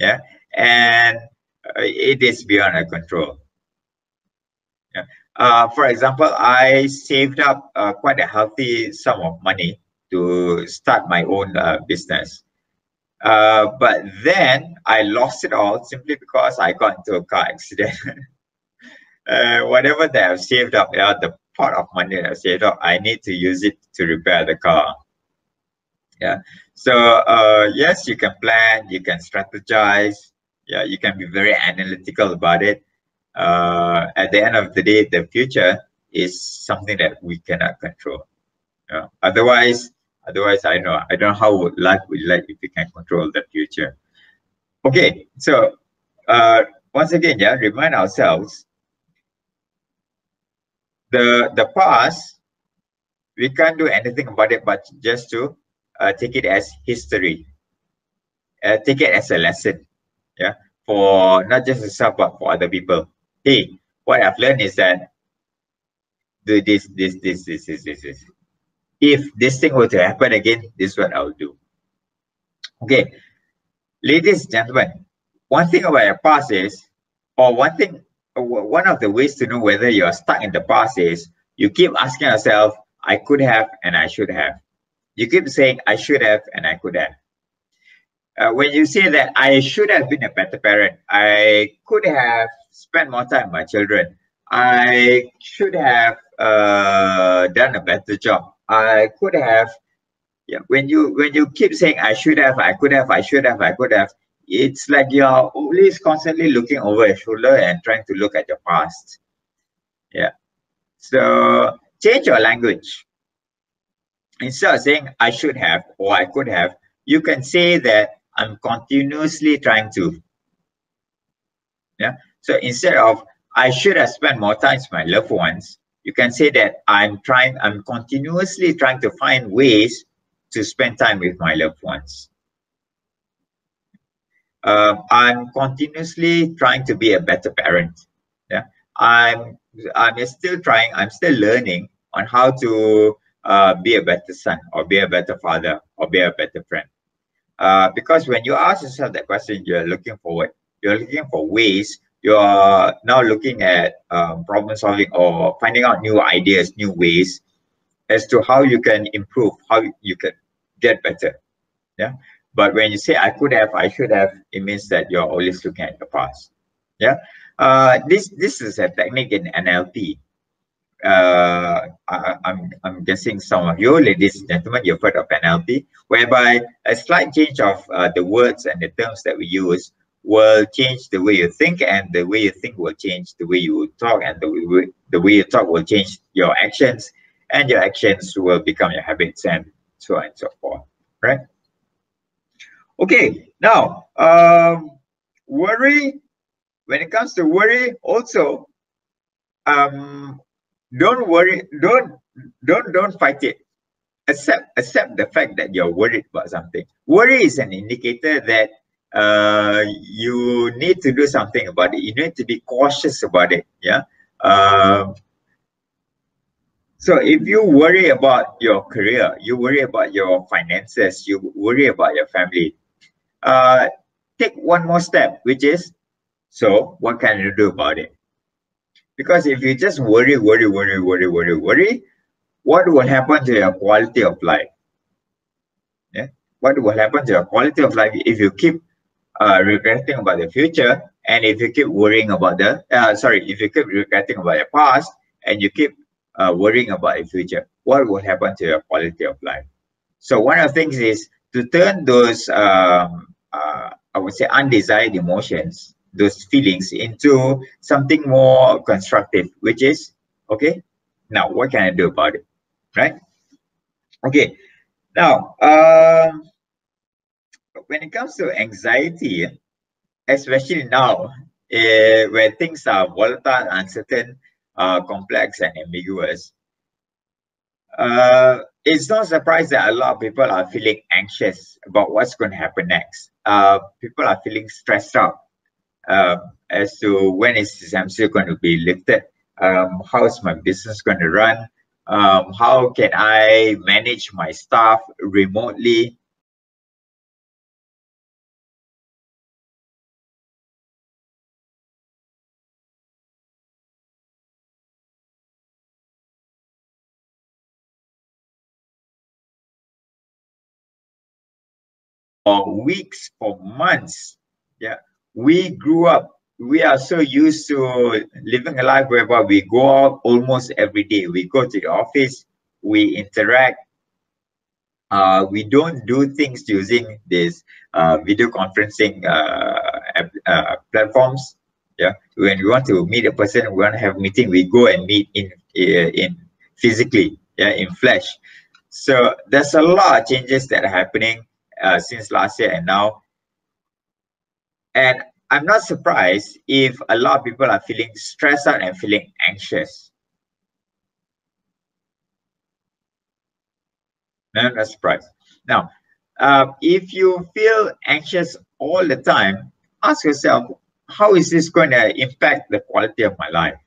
yeah, and uh, it is beyond our control. Yeah. Uh, for example, I saved up uh, quite a healthy sum of money to start my own uh, business. Uh, but then I lost it all simply because I got into a car accident. uh, whatever that I've saved up, yeah, the part of money that I've saved up, I need to use it to repair the car. Yeah. So uh, yes, you can plan, you can strategize, yeah, you can be very analytical about it. Uh, at the end of the day, the future is something that we cannot control. Yeah. Otherwise, otherwise, I know I don't know how life will like if we can control the future. Okay, so uh, once again, yeah, remind ourselves the the past we can't do anything about it but just to uh, take it as history uh, take it as a lesson yeah for not just yourself but for other people hey what i've learned is that do this this this this this this, this. If this thing were to happen again this is what i'll do. Okay. Ladies and gentlemen one thing about your past is or one thing one of the ways to know whether you're stuck in the past is you keep asking yourself, I could have and I should have. You keep saying, I should have and I could have. Uh, when you say that I should have been a better parent, I could have spent more time with my children, I should have uh, done a better job, I could have. Yeah, when you when you keep saying I should have, I could have, I should have, I could have, it's like you're always constantly looking over your shoulder and trying to look at your past. Yeah. So change your language. Instead of saying I should have or I could have, you can say that I'm continuously trying to. Yeah. So instead of I should have spent more time with my loved ones, you can say that I'm trying, I'm continuously trying to find ways to spend time with my loved ones uh, I'm continuously trying to be a better parent. Yeah, I'm I'm still trying. I'm still learning on how to uh, be a better son or be a better father or be a better friend. Uh, because when you ask yourself that question, you're looking forward. You're looking for ways. You're now looking at um, problem solving or finding out new ideas, new ways as to how you can improve, how you can get better. Yeah. But when you say I could have, I should have, it means that you're always looking at the past. Yeah. Uh, this this is a technique in NLP. Uh, I, I'm I'm guessing some of you, ladies and gentlemen, you've heard of NLP, whereby a slight change of uh, the words and the terms that we use will change the way you think, and the way you think will change the way you talk, and the way the way you talk will change your actions, and your actions will become your habits, and so on and so forth. Right. Okay, now um, worry. When it comes to worry, also um, don't worry. Don't don't don't fight it. Accept accept the fact that you're worried about something. Worry is an indicator that uh, you need to do something about it. You need to be cautious about it. Yeah. Um, so if you worry about your career, you worry about your finances, you worry about your family, uh, take one more step, which is, so what can you do about it? Because if you just worry, worry, worry, worry, worry, worry, what will happen to your quality of life? Yeah? What will happen to your quality of life if you keep uh, regretting about the future and if you keep worrying about the, uh, sorry, if you keep regretting about your past and you keep uh, worrying about the future, what will happen to your quality of life? So one of the things is to turn those um, uh, I would say undesired emotions, those feelings into something more constructive, which is okay. Now, what can I do about it? Right? Okay. Now, um, when it comes to anxiety, especially now, uh, where things are volatile, uncertain, uh, complex, and ambiguous, uh, it's not surprised that a lot of people are feeling anxious about what's going to happen next. Uh, people are feeling stressed out uh, as to when is this MCO going to be lifted, um, how is my business going to run, um, how can I manage my staff remotely, for weeks, for months. Yeah, we grew up. We are so used to living a life whereby we go out almost every day. We go to the office, we interact. Uh, we don't do things using this uh, video conferencing uh, uh, platforms. Yeah, when we want to meet a person, we want to have meeting, we go and meet in in physically, yeah, in flesh. So there's a lot of changes that are happening uh, since last year and now. And I'm not surprised if a lot of people are feeling stressed out and feeling anxious. No, I'm not surprised. Now, uh, if you feel anxious all the time, ask yourself, how is this going to impact the quality of my life?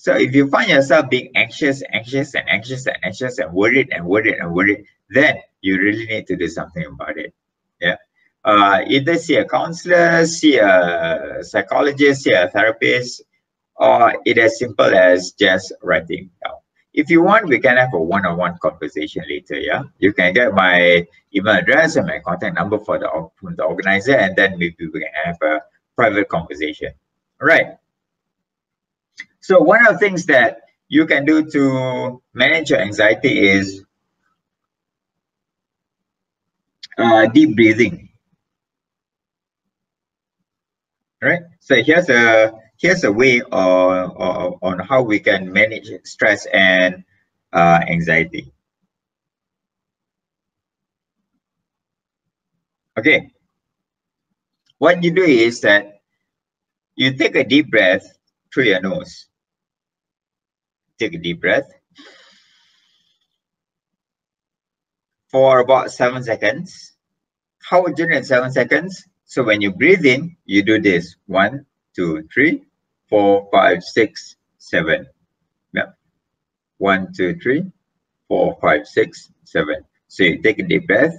So if you find yourself being anxious, anxious, and anxious, and anxious, and worried, and worried, and worried, then you really need to do something about it. Yeah. Uh, either see a counselor, see a psychologist, see a therapist, or it as simple as just writing down. If you want, we can have a one-on-one conversation later. Yeah, you can get my email address and my contact number for the from the organizer, and then maybe we can have a private conversation. All right. So one of the things that you can do to manage your anxiety is uh, deep breathing. Right. So here's a here's a way on, on, how we can manage stress and uh, anxiety. Okay. What you do is that you take a deep breath through your nose. Take a deep breath for about seven seconds. How would you know in seven seconds? So when you breathe in, you do this. One, two, three, four, five, six, seven. Yeah. One, two, three, four, five, six, seven. So you take a deep breath.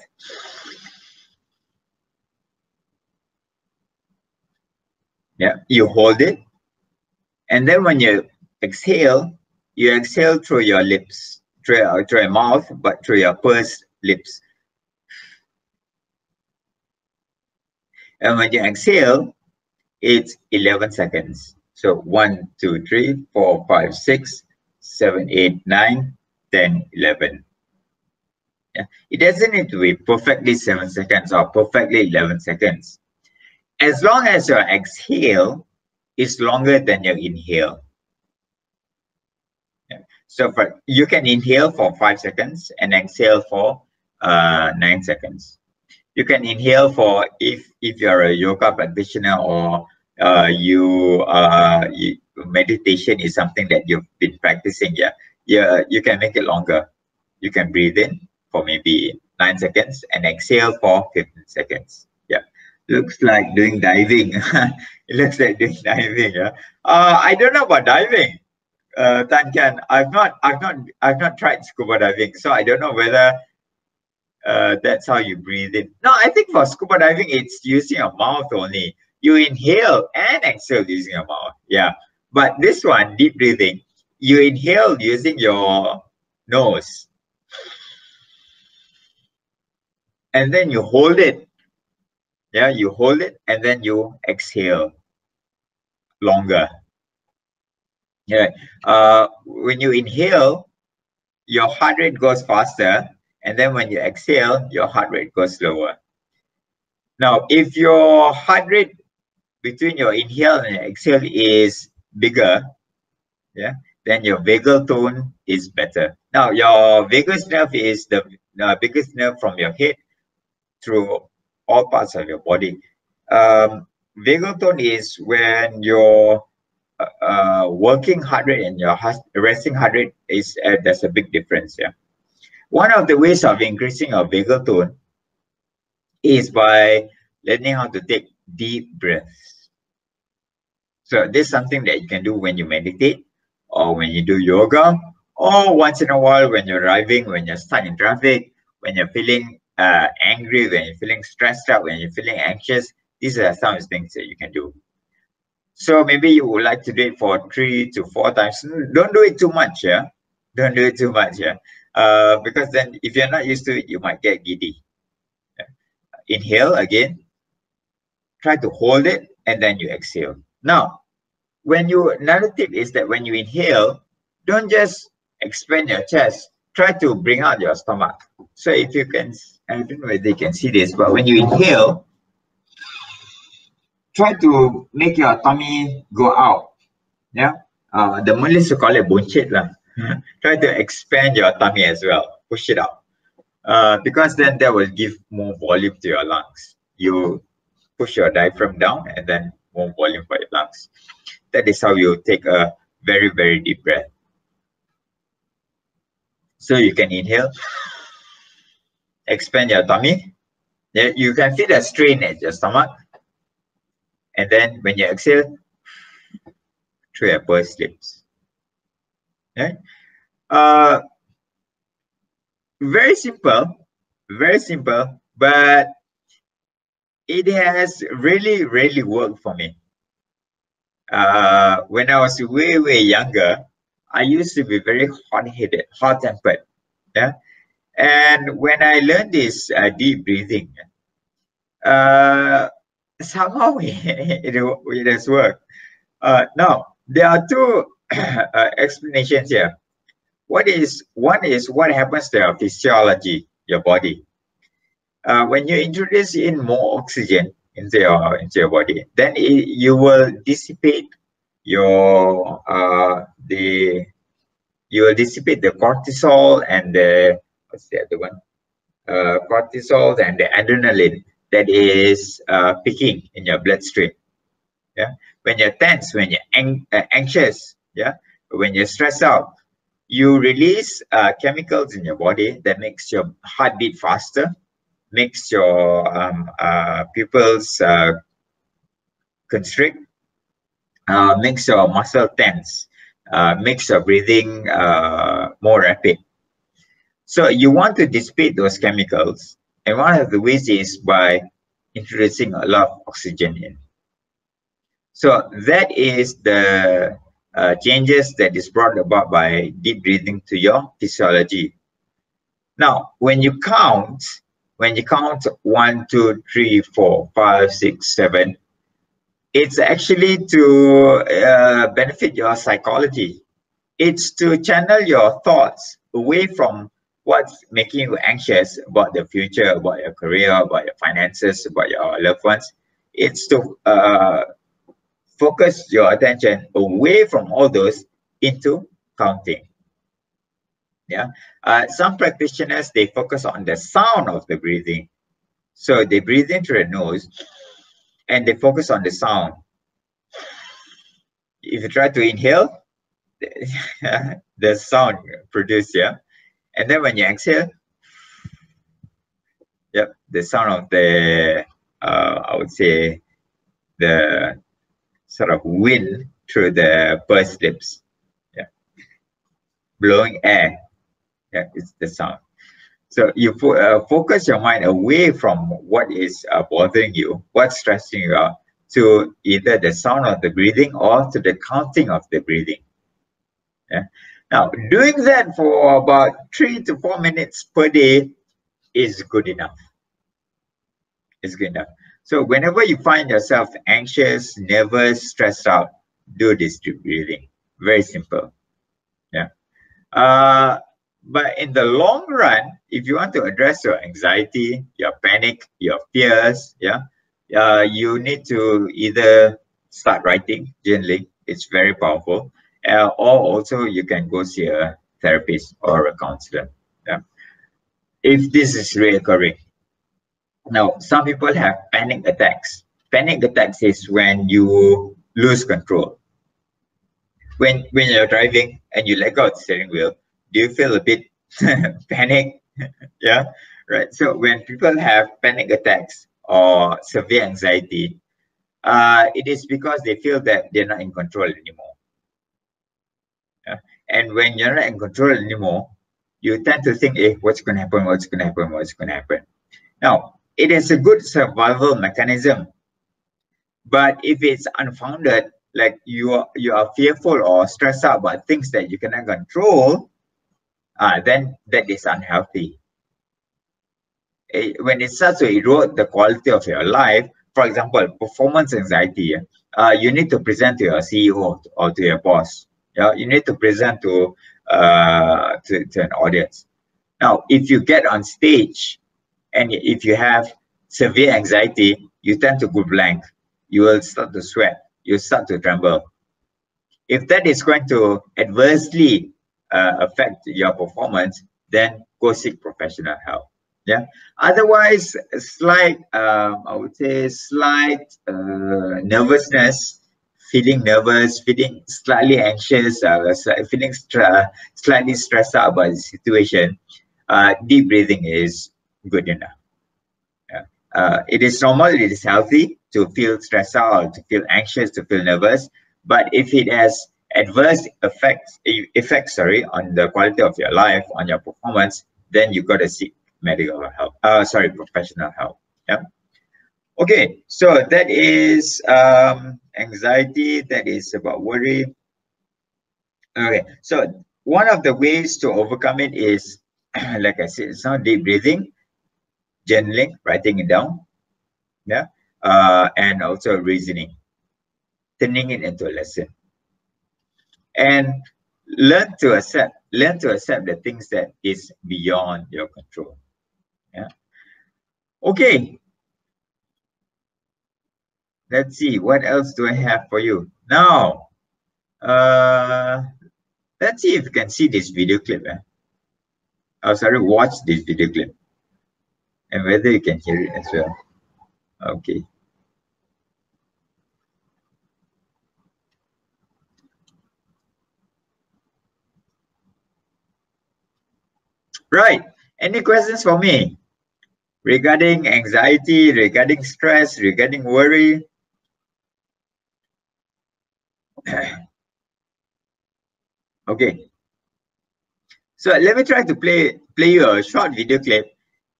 Yeah, you hold it. And then when you exhale, you exhale through your lips, through your, through your mouth, but through your pursed lips. And when you exhale, it's 11 seconds. So 1, 2, 3, 4, 5, 6, 7, 8, 9, 10, 11. Yeah. It doesn't need to be perfectly 7 seconds or perfectly 11 seconds. As long as your exhale is longer than your inhale. So for, you can inhale for 5 seconds and exhale for uh, 9 seconds. You can inhale for if if you're a yoga practitioner or uh, you uh you, meditation is something that you've been practicing yeah yeah you can make it longer. You can breathe in for maybe nine seconds and exhale for 15 seconds yeah. Looks like doing diving. It looks like doing diving yeah. Uh i don't know about diving uh tan Kian, i've not i've not i've not tried scuba diving so i don't know whether uh, that's how you breathe in. No, I think for scuba diving, it's using your mouth only. You inhale and exhale using your mouth. Yeah. But this one, deep breathing, you inhale using your nose. And then you hold it. Yeah, you hold it and then you exhale longer. Yeah. Uh, when you inhale, your heart rate goes faster and then when you exhale, your heart rate goes lower. Now, if your heart rate between your inhale and exhale is bigger, yeah, then your vagal tone is better. Now, your vagus nerve is the biggest nerve from your head through all parts of your body. Um, vagal tone is when your uh, working heart rate and your resting heart rate is uh, there's a big difference. Yeah. One of the ways of increasing our vagal tone is by learning how to take deep breaths. So this is something that you can do when you meditate or when you do yoga or once in a while when you're driving, when you're stuck in traffic, when you're feeling uh, angry, when you're feeling stressed out, when you're feeling anxious. These are some things that you can do. So maybe you would like to do it for three to four times. Don't do it too much, yeah. Don't do it too much, yeah uh, because then if you're not used to it, you might get giddy. Yeah. inhale again. Try to hold it and then you exhale. Now, when you another tip is that when you inhale, don't just expand your chest. Try to bring out your stomach. So if you can, I don't know whether you can see this, but when you inhale, try to make your tummy go out. Yeah. Uh, the Malays call it buncit lah. try to expand your tummy as well. Push it out. Uh, because then that will give more volume to your lungs. You push your diaphragm down and then more volume for your lungs. That is how you take a very, very deep breath. So you can inhale, expand your tummy. Yeah, you can feel the strain at your stomach. And then when you exhale, through your pursed lips. Okay? Uh, very simple, very simple, but it has really, really worked for me. Uh, when I was way, way younger, I used to be very hot-headed, hot-tempered. Yeah, and when I learned this uh, deep breathing, uh, somehow it, it has worked. Uh, now there are two uh, explanations here. What is one is what happens to your physiology, your body. Uh, when you introduce in more oxygen into your into your body, then it, you will dissipate your uh, the you will dissipate the cortisol and the what's the other one? Uh, cortisol and the adrenaline that is uh, peaking in your bloodstream. Yeah, when you're tense, when you're ang uh, anxious, yeah, when you're stressed out, you release uh, chemicals in your body that makes your heart beat faster, makes your um, uh, pupils uh, constrict, uh, makes your muscle tense, makes your breathing more rapid. So you want to dissipate those chemicals, and one of the ways is by introducing a lot of oxygen in. So that is the uh, changes that is brought about by deep breathing to your physiology. Now, when you count, when you count one, two, three, four, five, six, seven, it's actually to uh, benefit your psychology. It's to channel your thoughts away from what's making you anxious about the future, about your career, about your finances, about your loved ones. It's to uh, focus your attention away from all those into counting. Yeah, uh, some practitioners they focus on the sound of the breathing, so they breathe in through the nose, and they focus on the sound. If you try to inhale, the sound produced, yeah, and then when you exhale, yep, the sound of the uh, I would say the sort of wind through the pursed lips. Yeah. Blowing air. Yeah, it's the sound. So you fo uh, focus your mind away from what is uh, bothering you, what's stressing you out, to either the sound of the breathing or to the counting of the breathing. Yeah. Now, doing that for about three to four minutes per day is good enough. It's good enough. So whenever you find yourself anxious, nervous, stressed out, do this deep breathing. Very simple. Yeah. Uh, but in the long run, if you want to address your anxiety, your panic, your fears, yeah, uh, you need to either start writing, journaling. It's very powerful. Or also you can go see a therapist or a counselor. Yeah. If this is reoccurring, now, some people have panic attacks. Panic attacks is when you lose control. When when you're driving and you let go of the steering wheel, do you feel a bit panic? yeah, right. So when people have panic attacks or severe anxiety, uh, it is because they feel that they're not in control anymore. And when you're not in control anymore, you tend to think, hey, what's going to happen? What's going to happen? What's going to happen? Now, it is a good survival mechanism. But if it's unfounded, like you are, you are fearful or stressed out about things that you cannot control, uh, then that is unhealthy. eh, when it starts to erode the quality of your life, for example, performance anxiety, uh, you need to present to your CEO or to your boss. Yeah, you need to present to uh, to, to an audience. Now, if you get on stage and if you have severe anxiety, you tend to go blank. You will start to sweat. You start to tremble. If that is going to adversely uh, affect your performance, then go seek professional help. Yeah. Otherwise, slight, um, I would say, slight uh, nervousness, feeling nervous, feeling slightly anxious, uh, feeling slightly stressed out about the situation. Uh, deep breathing is good enough. Uh, it is normal, it is healthy to feel stressed out, to feel anxious, to feel nervous. But if it has adverse effects, effects sorry, on the quality of your life, on your performance, then you got to seek medical help. Uh, sorry, professional help. Yeah. Okay, so that is um, anxiety. That is about worry. Okay, so one of the ways to overcome it is, like I said, it's not deep breathing, journaling, writing it down, yeah, uh, and also reasoning, turning it into a lesson, and learn to accept, learn to accept the things that is beyond your control. Yeah. Okay. Let's see, what else do I have for you? Now, uh, let's see if you can see this video clip. Eh? Oh, sorry, watch this video clip. And whether you can hear it as well. Okay. Right. Any questions for me? regarding anxiety, regarding stress, regarding worry. Okay. So let me try to play play you a short video clip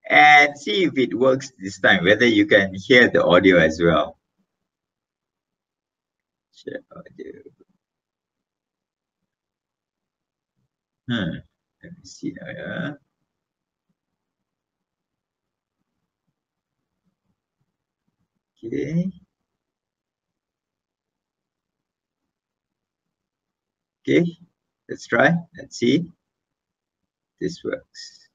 and see if it works this time, whether you can hear the audio as well. Audio. Hmm. Let me see now. Okay. Okay, let's try. Let's see. This works.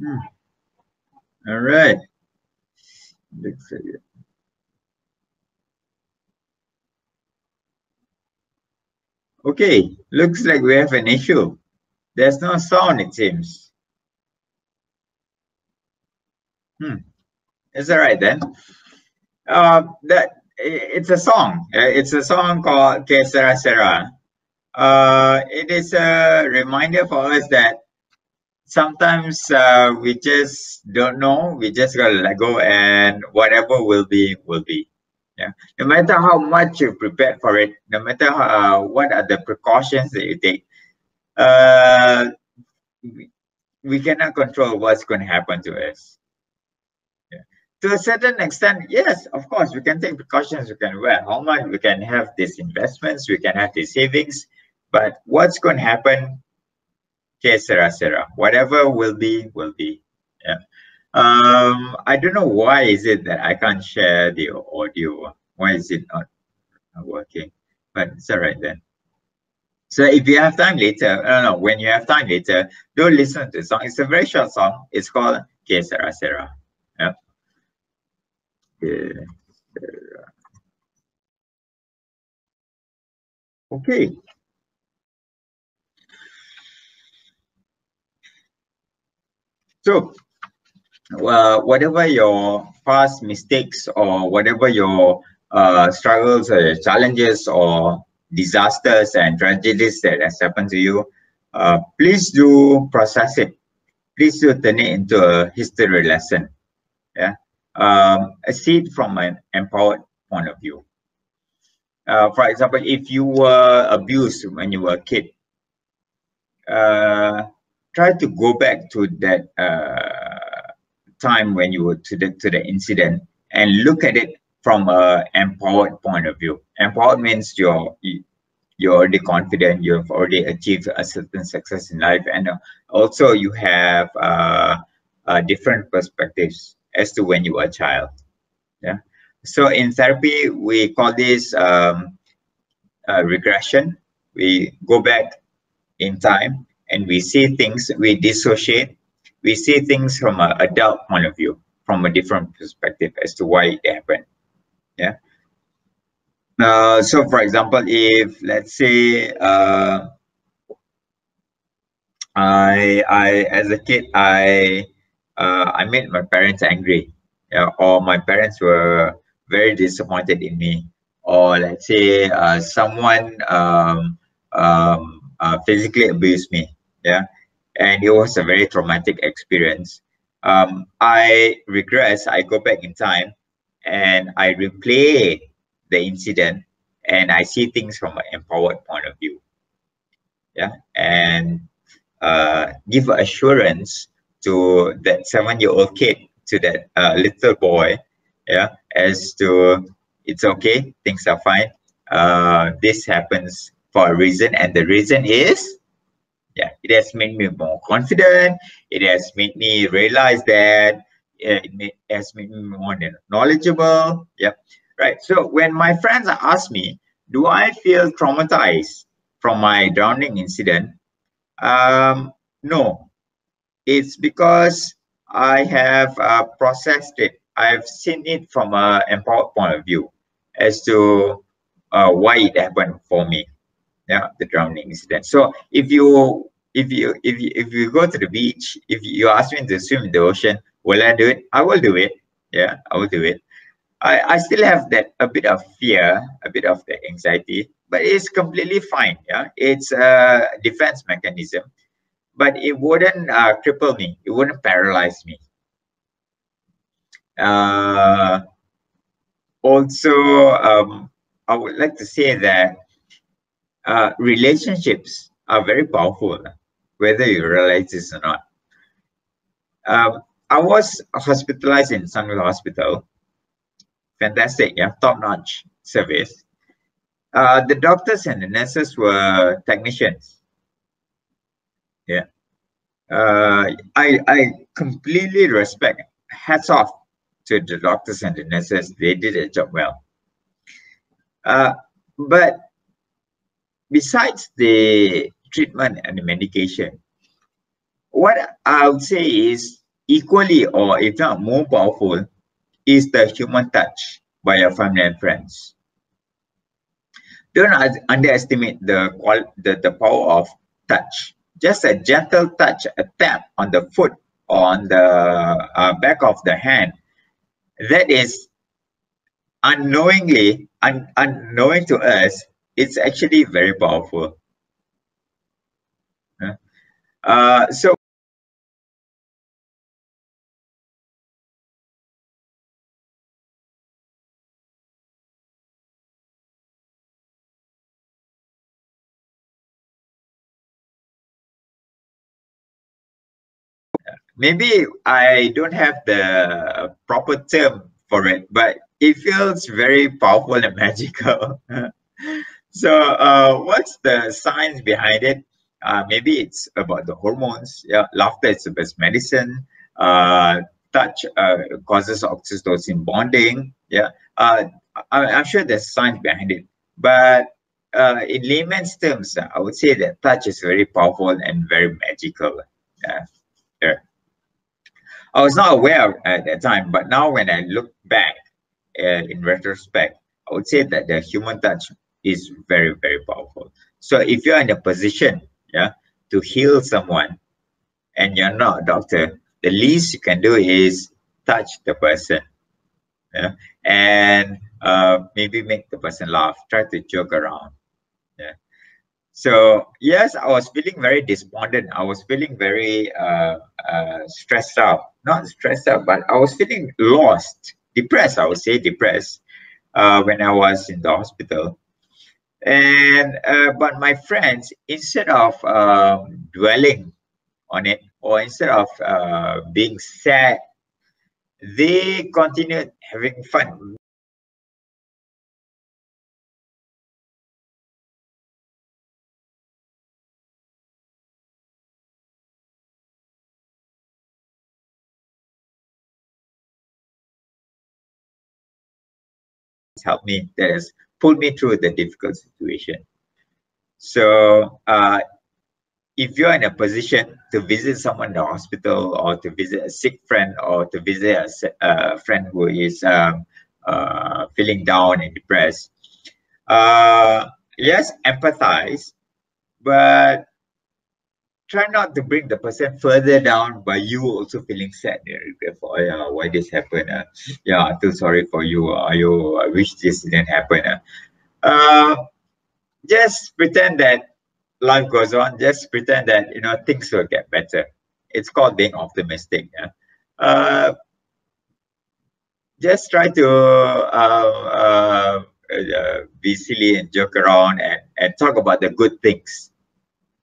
Hmm. All right. Looks like. Okay, looks like we have an issue. There's no sound, it seems. Hmm. that right then. Uh, that it's a song. Uh, it's a song called Que Sera Sera. Uh, it is a reminder for us that sometimes uh, we just don't know. We just gotta let go, and whatever will be, will be. Yeah. No matter how much you prepare for it, no matter how, uh, what are the precautions that you take, uh, we, we cannot control what's going to happen to us. To a certain extent, yes, of course, we can take precautions. We can wear helmet. We can have these investments. We can have these savings. But what's going to happen Que Sera, Sera. Whatever will be, will be. Yeah. Um, I don't know why is it that I can't share the audio. Why is it not working? But it's all right then. So if you have time later, I don't know, when you have time later, do listen to the song. It's a very short song. It's called Que Sera Sera. Yeah. Okay. So, uh, whatever your past mistakes or whatever your uh, struggles or challenges or disasters and tragedies that has happened to you, uh, please do process it. Please do turn it into a history lesson. Yeah, um, see it from an empowered point of view. Uh, for example, if you were abused when you were a kid, uh, try to go back to that uh, time when you were to the to the incident and look at it from a empowered point of view. Empowered means you're you're already confident, you've already achieved a certain success in life, and also you have uh, uh, different perspectives as to when you were a child. Yeah. So in therapy, we call this um, uh, regression. We go back in time and we see things, we dissociate, we see things from an adult point of view, from a different perspective as to why it happened. Yeah. Uh, so for example, if let's say uh, I I as a kid I uh, I made my parents angry, yeah, or my parents were very disappointed in me, or let's say uh, someone um, um, uh, physically abused me, yeah, and it was a very traumatic experience. Um, I regress, I go back in time, and I replay the incident and I see things from an empowered point of view. Yeah, and uh, give assurance to that seven-year-old kid, to that uh, little boy, yeah, as to it's okay, things are fine. Uh, this happens for a reason, and the reason is, yeah, it has made me more confident. It has made me realize that it has made me more knowledgeable. Yeah, right. So when my friends ask me, do I feel traumatized from my drowning incident? Um, no, it's because I have uh, processed it. I've seen it from an empowered point of view as to uh, why it happened for me. Yeah, the drowning incident. So if you if you if you if you go to the beach, if you ask me to swim in the ocean, will I do it? I will do it. Yeah, I will do it. I, I still have that a bit of fear, a bit of the anxiety, but it's completely fine. Yeah, it's a defense mechanism, but it wouldn't uh, cripple me. It wouldn't paralyze me. Uh, also, um, I would like to say that uh, relationships are very powerful, whether you realize this or not. Um, I was hospitalized in Sunway Hospital fantastic, yeah, top-notch service. Uh, the doctors and the nurses were technicians. Yeah. Uh, I, I completely respect, hats off to the doctors and the nurses. They did their job well. Uh, but besides the treatment and the medication, what I would say is equally or if not more powerful is the human touch by your family and friends. Don't underestimate the, the, the power of touch. Just a gentle touch, a tap on the foot or on the uh, back of the hand, that is unknowingly, un unknowing to us, it's actually very powerful. Uh, so maybe I don't have the proper term for it, but it feels very powerful and magical. so, uh, what's the science behind it? Uh, maybe it's about the hormones. Yeah, laughter is the best medicine. Uh, touch uh, causes oxytocin bonding. Yeah, uh, I, am sure there's science behind it, but uh, in layman's terms, I would say that touch is very powerful and very magical. Yeah, there. I was not aware at that time, but now when I look back uh, in retrospect, I would say that the human touch is very, very powerful. So if you're in a position, yeah, to heal someone, and you're not a doctor, the least you can do is touch the person yeah? and uh, maybe make the person laugh, try to joke around. So yes, I was feeling very despondent. I was feeling very uh, uh, stressed out. Not stressed out, but I was feeling lost, depressed. I would say depressed uh, when I was in the hospital. And uh, but my friends, instead of um, dwelling on it, or instead of uh, being sad, they continued having fun. Helped me that has pulled me through the difficult situation. So uh, if you're in a position to visit someone in the hospital or to visit a sick friend or to visit a, a friend who is um, uh, feeling down and depressed uh, yes empathize but try not to bring the person further down by you also feeling sad for oh, yeah, why this happened. Uh. Yeah, I feel sorry for you. Uh, you I wish this didn't happen. Uh. Uh, just pretend that life goes on. Just pretend that you know things will get better. It's called being optimistic. Yeah? Uh, just try to uh, uh, uh, be silly and joke around and, and talk about the good things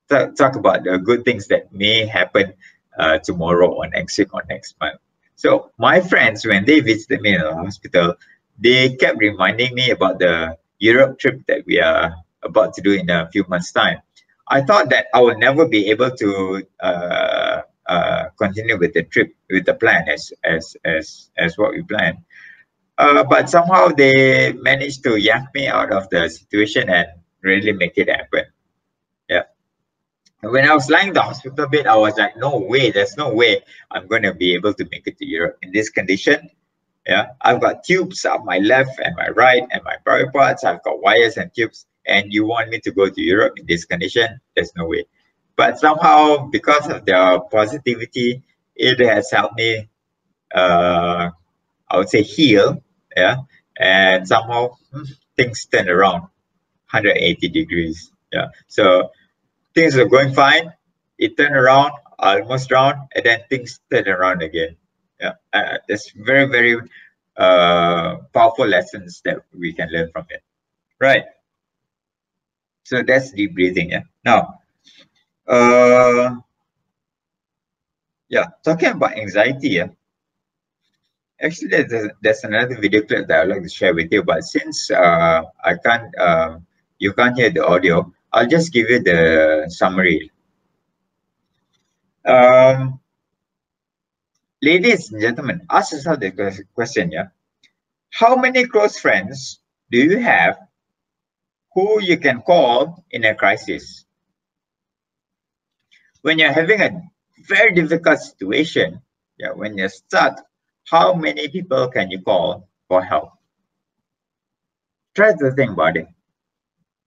talk, talk about the good things that may happen uh, tomorrow or next week or next month. So my friends, when they visited me in the hospital, they kept reminding me about the Europe trip that we are about to do in a few months' time. I thought that I will never be able to uh, uh, continue with the trip, with the plan as as as as what we planned. Uh, but somehow they managed to yank me out of the situation and really make it happen. When I was lying in the hospital bed, I was like, no way, there's no way I'm going to be able to make it to Europe in this condition. Yeah, I've got tubes up my left and my right and my private parts. I've got wires and tubes. And you want me to go to Europe in this condition? There's no way. But somehow, because of their positivity, it has helped me, uh, I would say, heal. Yeah. And somehow hmm, things turn around 180 degrees. Yeah. So things are going fine. It turned around, almost drowned, and then things turn around again. Yeah, uh, there's very, very uh, powerful lessons that we can learn from it. Right. So that's deep breathing. Yeah. Now, uh, yeah, talking about anxiety. Yeah. Actually, there's, there's another video clip that I'd like to share with you, but since uh, I can't, uh, you can't hear the audio, I'll just give you the summary. Um, ladies and gentlemen, ask yourself the question, yeah? How many close friends do you have who you can call in a crisis? When you're having a very difficult situation, yeah, when you're stuck, how many people can you call for help? Try to think about it.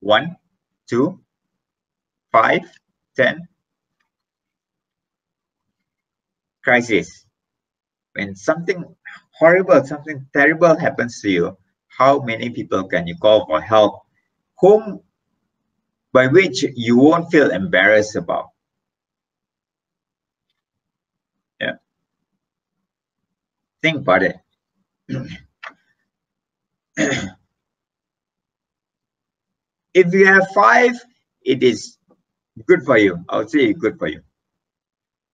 One, two, five, ten. Crisis. When something horrible, something terrible happens to you, how many people can you call for help? Whom, by which you won't feel embarrassed about? Yeah. Think about it. if you have five, it is good for you. I would say good for you.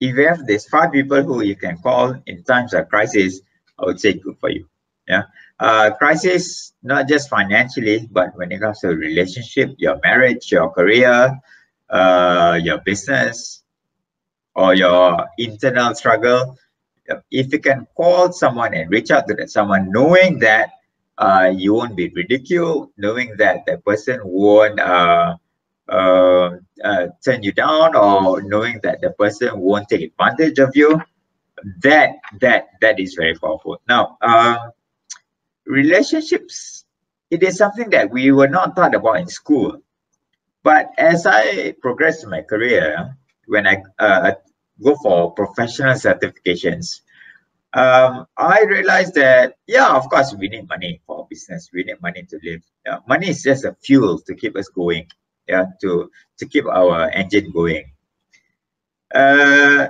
If you have these five people who you can call in times of crisis, I would say good for you. Yeah. Uh, crisis, not just financially, but when it comes to relationship, your marriage, your career, uh, your business, or your internal struggle. If you can call someone and reach out to that someone, knowing that uh, you won't be ridiculed, knowing that that person won't uh, uh, uh, turn you down, or knowing that the person won't take advantage of you, that that that is very powerful. Now, uh, relationships, it is something that we were not taught about in school, but as I progressed in my career, when I uh, go for professional certifications. Um, I realized that, yeah, of course, we need money for business. We need money to live. Yeah, money is just a fuel to keep us going, yeah, to, to keep our engine going. Uh,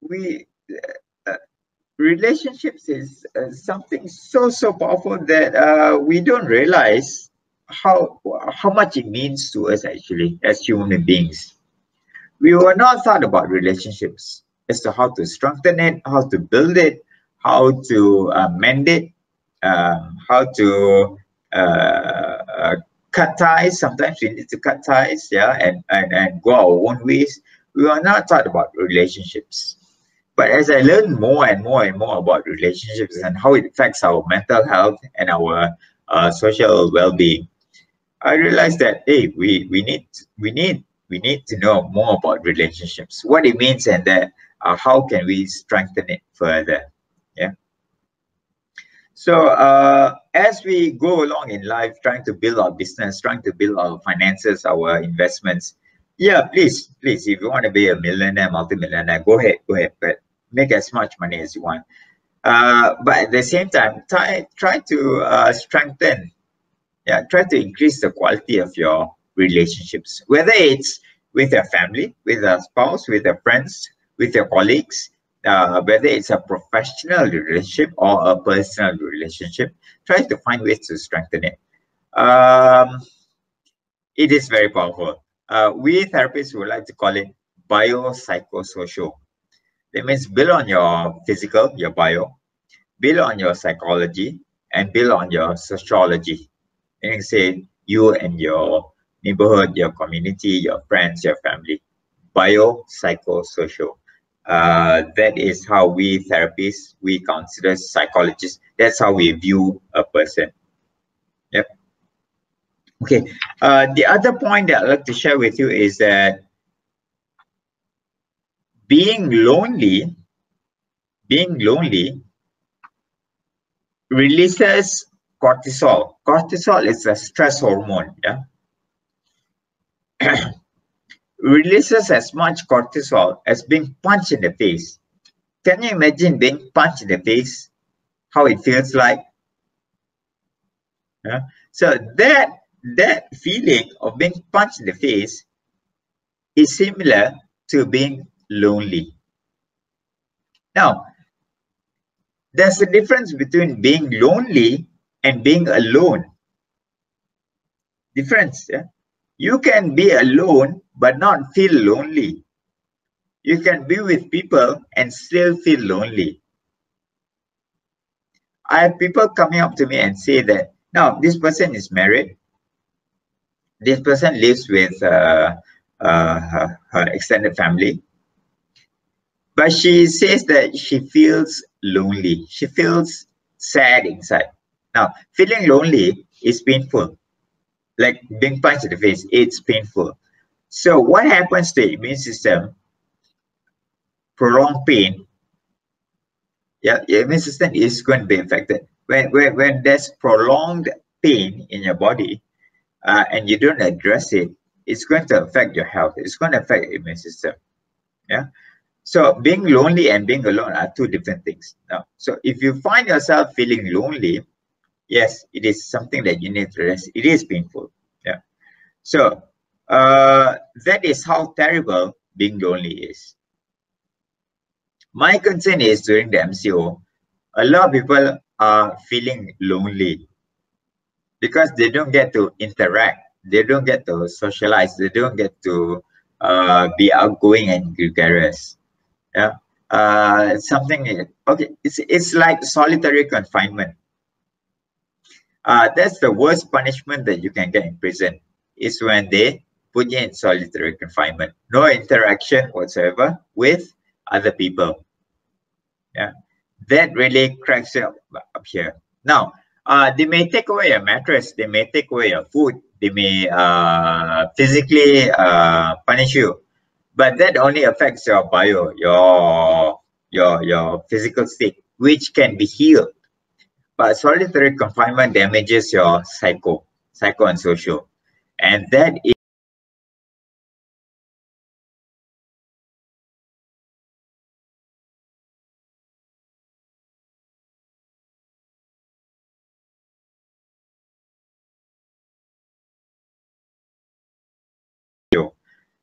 we uh, relationships is uh, something so so powerful that uh, we don't realize how how much it means to us actually as human beings we were not thought about relationships as to how to strengthen it how to build it how to uh, mend it um, how to uh, uh, cut ties. Sometimes we need to cut ties yeah and, and and go our own ways. We are not taught about relationships. But as I learned more and more and more about relationships and how it affects our mental health and our uh, social well-being, I realized that hey, we we need we need we need to know more about relationships, what it means, and that uh, how can we strengthen it further. Yeah. So uh, as we go along in life, trying to build our business, trying to build our finances, our investments, yeah, please, please, if you want to be a millionaire, multimillionaire, go ahead, go ahead. But make as much money as you want. Uh, but at the same time, try try to uh, strengthen, yeah, try to increase the quality of your relationships, whether it's with your family, with your spouse, with your friends, with your colleagues, uh, whether it's a professional relationship or a personal relationship, try to find ways to strengthen it. Um, it is very powerful. Uh, we therapists would like to call it biopsychosocial that means build on your physical, your bio, build on your psychology, and build on your sociology. And you say you and your neighborhood, your community, your friends, your family. Bio, psycho, social. Uh, that is how we therapists, we consider psychologists, that's how we view a person. Yep. Okay. Uh, the other point that I'd like to share with you is that being lonely, being lonely releases cortisol. Cortisol is a stress hormone, yeah. releases as much cortisol as being punched in the face. Can you imagine being punched in the face? How it feels like? Yeah. So that that feeling of being punched in the face is similar to being lonely. Now, there's a difference between being lonely and being alone. Difference. Yeah? You can be alone but not feel lonely. You can be with people and still feel lonely. I have people coming up to me and say that now this person is married. This person lives with uh, uh, her, her extended family but she says that she feels lonely. She feels sad inside. Now, feeling lonely is painful. Like being punched in the face, it's painful. So what happens to the immune system? Prolonged pain. Yeah, your immune system is going to be affected. When, when, when there's prolonged pain in your body uh, and you don't address it, it's going to affect your health. It's going to affect your immune system. Yeah. So being lonely and being alone are two different things. Now, so if you find yourself feeling lonely, yes, it is something that you need to rest. It is painful. Yeah. So uh, that is how terrible being lonely is. My concern is during the MCO, a lot of people are feeling lonely because they don't get to interact, they don't get to socialize, they don't get to uh, be outgoing and gregarious yeah uh something okay it's it's like solitary confinement uh that's the worst punishment that you can get in prison is when they put you in solitary confinement. No interaction whatsoever with other people. Yeah. That really cracks up up here. Now uh they may take away your mattress they may take away your food they may uh physically uh punish you. But that only affects your bio, your your your physical state, which can be healed. But solitary confinement damages your psycho, psycho and social. And that is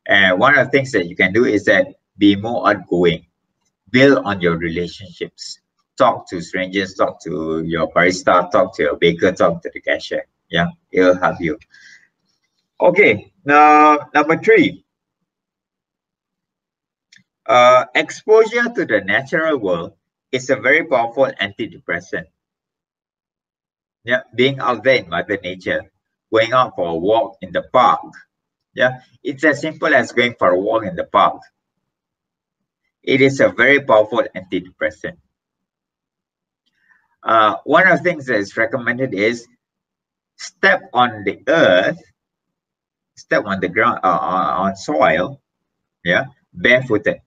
And one of the things that you can do is that be more outgoing, build on your relationships. Talk to strangers, talk to your barista, talk to your baker, talk to the cashier. Yeah, it'll help you. Okay, now number three. Uh, exposure to the natural world is a very powerful antidepressant. Yeah, being out there in Mother Nature, going out for a walk in the park. Yeah, it's as simple as going for a walk in the park. It is a very powerful antidepressant. Uh, one of the things that is recommended is step on the earth, step on the ground, uh, on soil, yeah, barefooted.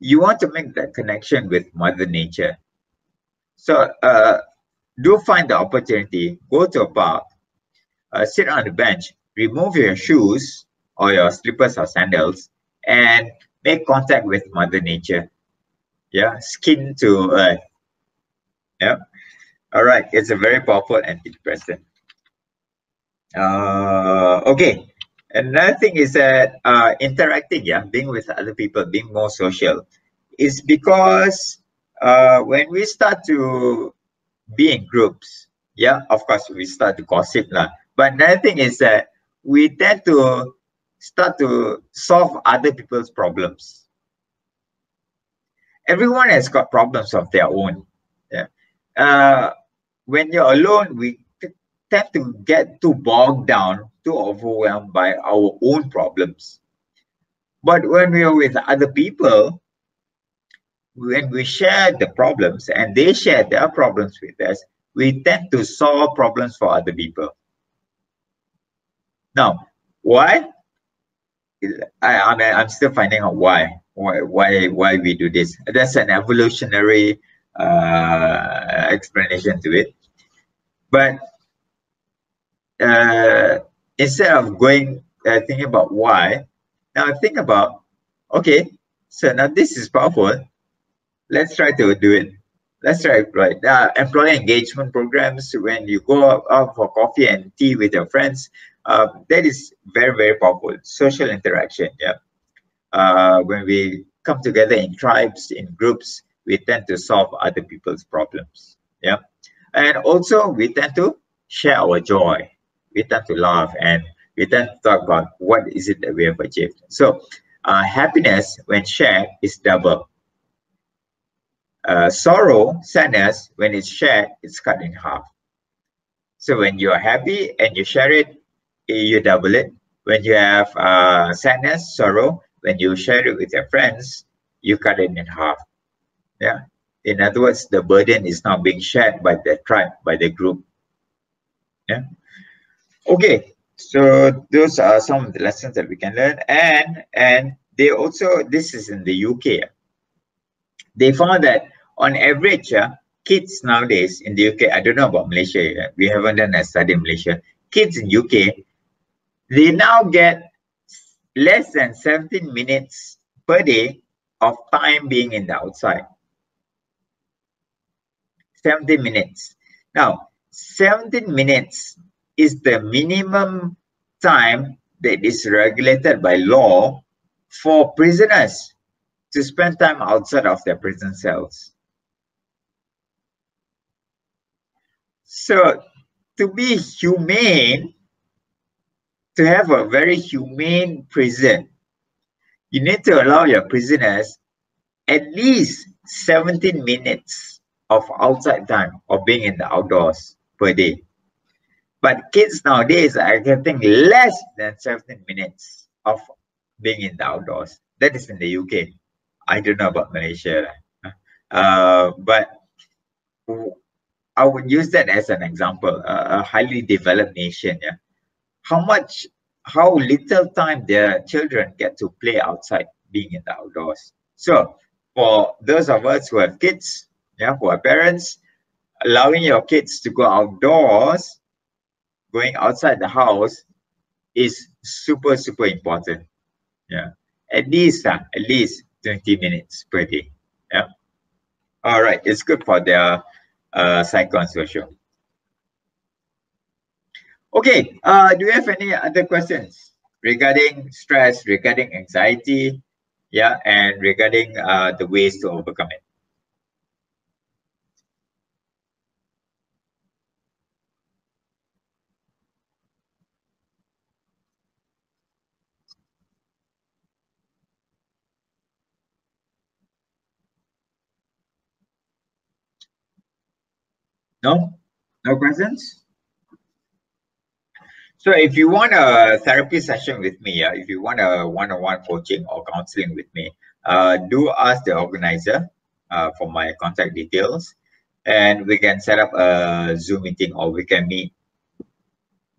You want to make that connection with Mother Nature. So uh, do find the opportunity, go to a park, uh, sit on the bench, remove your shoes or your slippers or sandals, and make contact with Mother Nature. Yeah, skin to earth. Yeah. All right, it's a very powerful antidepressant. Uh, okay, another thing is that uh, interacting, yeah, being with other people, being more social, is because uh, when we start to be in groups, yeah, of course we start to gossip lah. But another thing is that we tend to start to solve other people's problems. Everyone has got problems of their own. Uh, when you're alone, we tend to get too bogged down, too overwhelmed by our own problems. But when we are with other people, when we share the problems and they share their problems with us, we tend to solve problems for other people. Now, why? I, I mean, I'm still finding out why, why, why, why we do this. That's an evolutionary uh, explanation to it. But uh, instead of going uh, thinking about why, now think about, okay, so now this is powerful. Let's try to do it. Let's try right. Uh, employee engagement programs when you go out for coffee and tea with your friends uh, that is very, very powerful. Social interaction, yeah. Uh, when we come together in tribes, in groups, we tend to solve other people's problems, yeah. And also, we tend to share our joy. We tend to laugh and we tend to talk about what is it that we have achieved. So, uh, happiness, when shared, is double. Uh, sorrow, sadness, when it's shared, it's cut in half. So when you're happy and you share it, you double it. When you have uh, sadness, sorrow, when you share it with your friends, you cut it in half. Yeah. In other words, the burden is not being shared by the tribe, by the group. Yeah. Okay. So those are some of the lessons that we can learn. And and they also, this is in the UK. They found that on average, uh, kids nowadays in the UK, I don't know about Malaysia, we haven't done a study in Malaysia. Kids in UK, they now get less than 17 minutes per day of time being in the outside. 17 minutes. Now, 17 minutes is the minimum time that is regulated by law for prisoners to spend time outside of their prison cells. So, to be humane, to have a very humane prison, you need to allow your prisoners at least 17 minutes of outside time of being in the outdoors per day. But kids nowadays are getting less than 17 minutes of being in the outdoors. That is in the UK. I don't know about Malaysia. Uh, but I would use that as an example, uh, a highly developed nation. Yeah, how much, how little time their children get to play outside, being in the outdoors. So for those of us who have kids, yeah, who are parents, allowing your kids to go outdoors, going outside the house is super, super important. Yeah. At least, uh, at least 20 minutes per day. Yeah. All right. It's good for their uh, psychosocial. Okay, uh, do you have any other questions? regarding stress, regarding anxiety, yeah, and regarding uh, the ways to overcome it. No? No questions? So if you want a therapy session with me, uh, if you want a one-on-one coaching or counseling with me, uh, do ask the organizer uh, for my contact details and we can set up a Zoom meeting or we can meet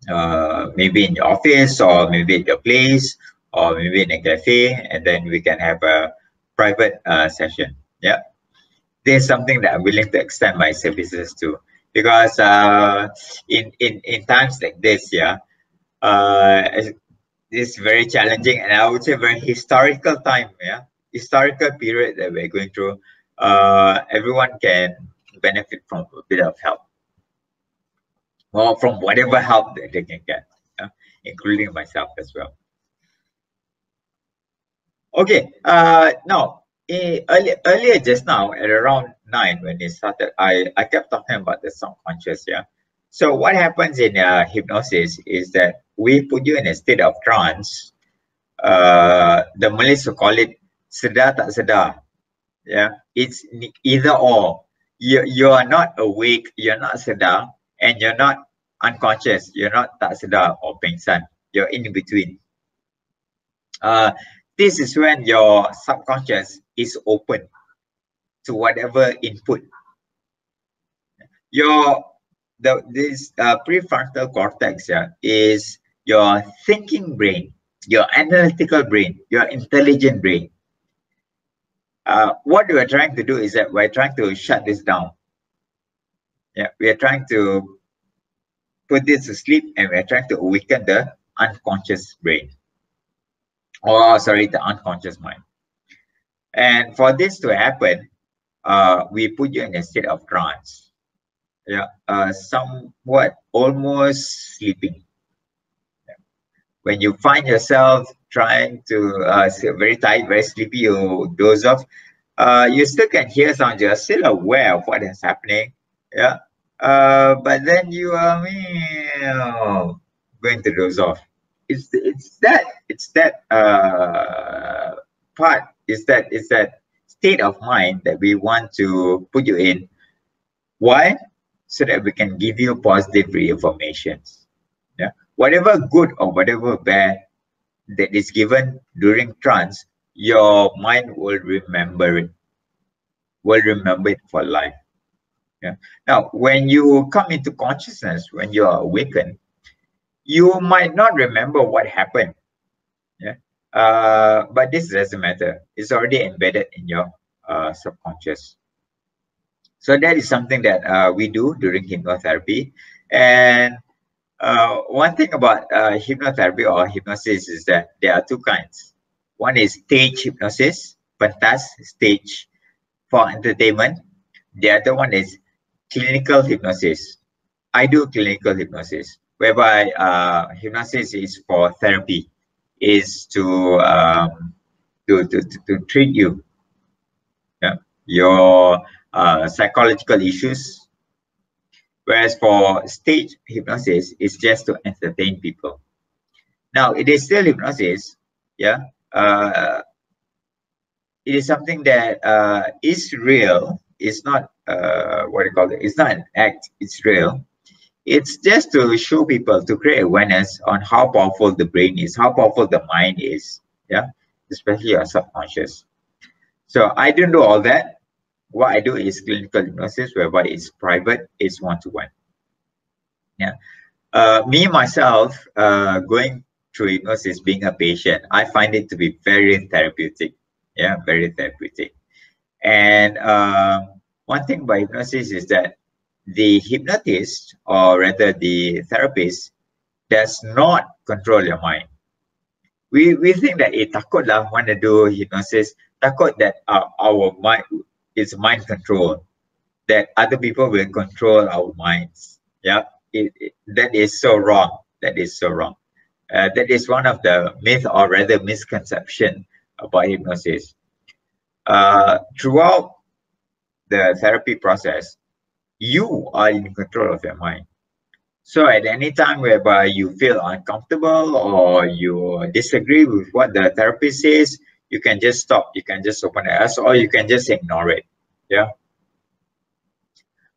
uh, maybe in the office or maybe at your place or maybe in a cafe and then we can have a private uh, session. Yeah. This is something that I'm willing to extend my services to because uh, in, in, in times like this, yeah, uh, it's very challenging and I would say very historical time, yeah, historical period that we're going through. Uh, everyone can benefit from a bit of help, or from whatever help that they can get, yeah? including myself as well. Okay, uh, now earlier, earlier just now at around nine when it started, I, I kept talking about the subconscious, yeah. So what happens in uh, hypnosis is that we put you in a state of trance. Uh, the Malays call it sedar tak sedar. Yeah, it's either or. You you are not awake, you're not sedar, and you're not unconscious. You're not tak sedar or pengsan. You're in between. Uh, this is when your subconscious is open to whatever input. Your the this uh, prefrontal cortex yeah, is your thinking brain, your analytical brain, your intelligent brain. Uh, what we are trying to do is that we're trying to shut this down. Yeah, we are trying to put this to sleep and we're trying to awaken the unconscious brain. Or sorry, the unconscious mind. And for this to happen, uh, we put you in a state of trance. Yeah, uh, somewhat almost sleeping. Yeah. When you find yourself trying to uh, very tired, very sleepy, you doze off. Uh, you still can hear sounds. You're still aware of what is happening. Yeah, uh, but then you are going to doze off. It's it's that it's that uh, part. Is that is that state of mind that we want to put you in. Why? So that we can give you positive reaffirmations. Yeah. Whatever good or whatever bad that is given during trance, your mind will remember it. Will remember it for life. Yeah. Now, when you come into consciousness, when you are awakened, you might not remember what happened. Uh, but this doesn't matter. It's already embedded in your uh, subconscious. So that is something that uh, we do during hypnotherapy. And uh, one thing about uh, hypnotherapy or hypnosis is that there are two kinds. One is stage hypnosis, pentas stage for entertainment. The other one is clinical hypnosis. I do clinical hypnosis, whereby hypnosis is for therapy is to um, to, to, to, treat you, yeah, your uh, psychological issues. Whereas for stage hypnosis, it's just to entertain people. Now, it is still hypnosis, yeah. Uh, it is something that uh, is real. It's not uh, what do you call it? It's not an act. It's real it's just to show people to create awareness on how powerful the brain is how powerful the mind is yeah especially your subconscious. So i don't do all that. What i do is clinical hypnosis whereby it's private it's one-to-one yeah. Uh, me myself uh, going through hypnosis being a patient i find it to be very therapeutic yeah very therapeutic. And um, one thing by hypnosis is that the hypnotist or rather the therapist does not control your mind. We, we think that eh, takut lah want to do hypnosis, takut that uh, our mind is mind control, that other people will control our minds. Yeah, it, it, that is so wrong. That is so wrong. Uh, that is one of the myth or rather misconception about hypnosis. Uh, throughout the therapy process, you are in control of your mind. So at any time whereby you feel uncomfortable or you disagree with what the therapist says, you can just stop. You can just open the eyes or you can just ignore it. Yeah.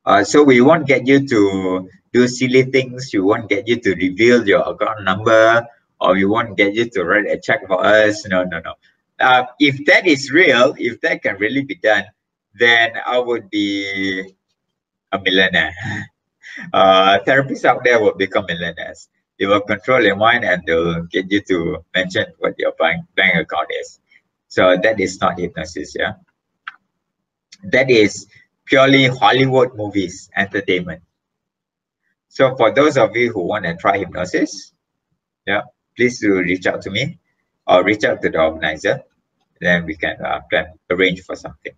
Uh, so we won't get you to do silly things. We won't get you to reveal your account number or we won't get you to write a check for us. No, no, no. Uh, if that is real, if that can really be done, then I would be a millionaire. uh, therapists out there will become millionaires. They will control your mind and they'll get you to mention what your bank, bank account is. So that is not hypnosis, yeah. That is purely Hollywood movies, entertainment. So for those of you who want to try hypnosis, yeah, please do reach out to me or reach out to the organizer. Then we can uh, plan, arrange for something.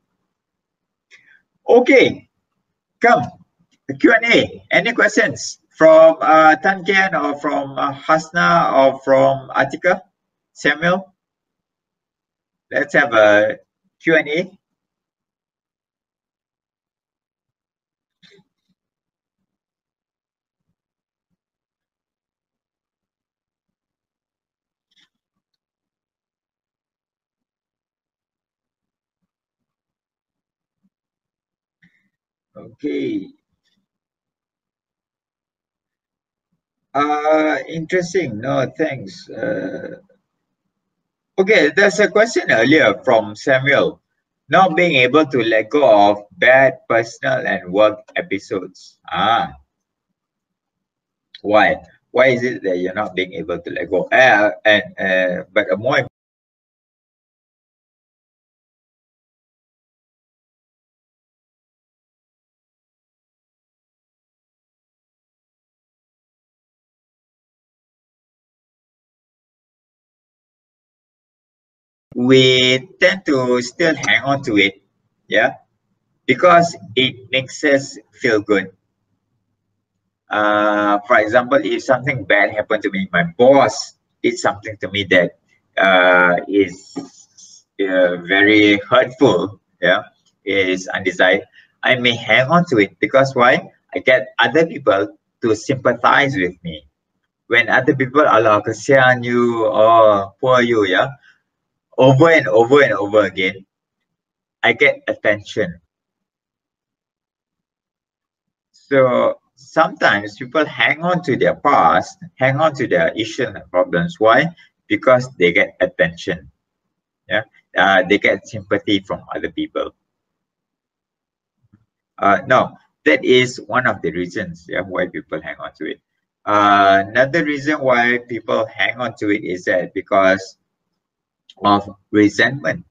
Okay, come Q&A. Any questions from uh, Tan Kian or from uh, Hasna or from Atika? Samuel? Let's have a Q&A. Okay. Uh, interesting. No, thanks. Uh, okay, there's a question earlier from Samuel. Not being able to let go of bad personal and work episodes. Ah. Why? Why is it that you're not being able to let go? Uh, and uh, but a more we tend to still hang on to it, yeah, because it makes us feel good. Uh, for example, if something bad happened to me, my boss did something to me that uh, is uh, very hurtful, yeah, is undesired. I may hang on to it because why? I get other people to sympathize with me. When other people, Allah kasihan you or oh, poor you, yeah, over and over and over again, I get attention. So sometimes people hang on to their past, hang on to their issues and problems. Why? Because they get attention. Yeah, uh, they get sympathy from other people. Uh, no, that is one of the reasons yeah, why people hang on to it. Uh, another reason why people hang on to it is that because of resentment.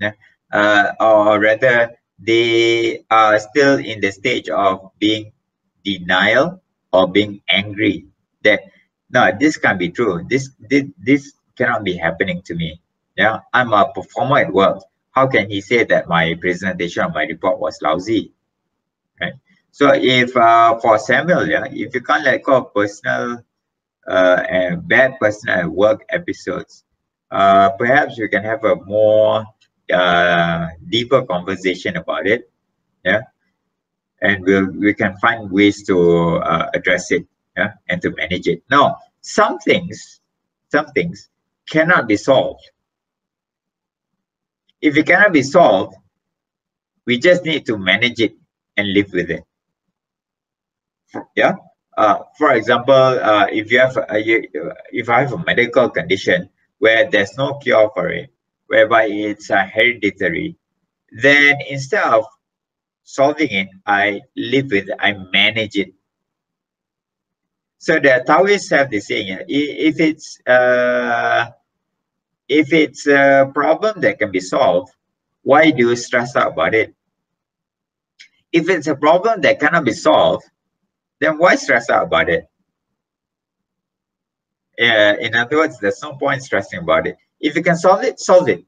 Yeah? uh, or rather they are still in the stage of being denial or being angry that no this can't be true. This this, this cannot be happening to me. Yeah. I'm a performer at work. How can he say that my presentation of my report was lousy? Right. So if uh, for samuel yeah if you can't let go of personal uh, and bad personal work episodes uh, perhaps we can have a more uh, deeper conversation about it. Yeah. And we'll, we can find ways to uh, address it yeah, and to manage it. Now, some things, some things cannot be solved. If it cannot be solved, we just need to manage it and live with it. Yeah. Uh, for example, uh, if you have a, if I have a medical condition, where there's no cure for it, whereby it's a hereditary, then instead of solving it, I live with it, I manage it. So the Taoists have this saying, if it's uh, if it's a problem that can be solved, why do you stress out about it? If it's a problem that cannot be solved, then why stress out about it? Uh, in other words, there's no point stressing about it. If you can solve it, solve it.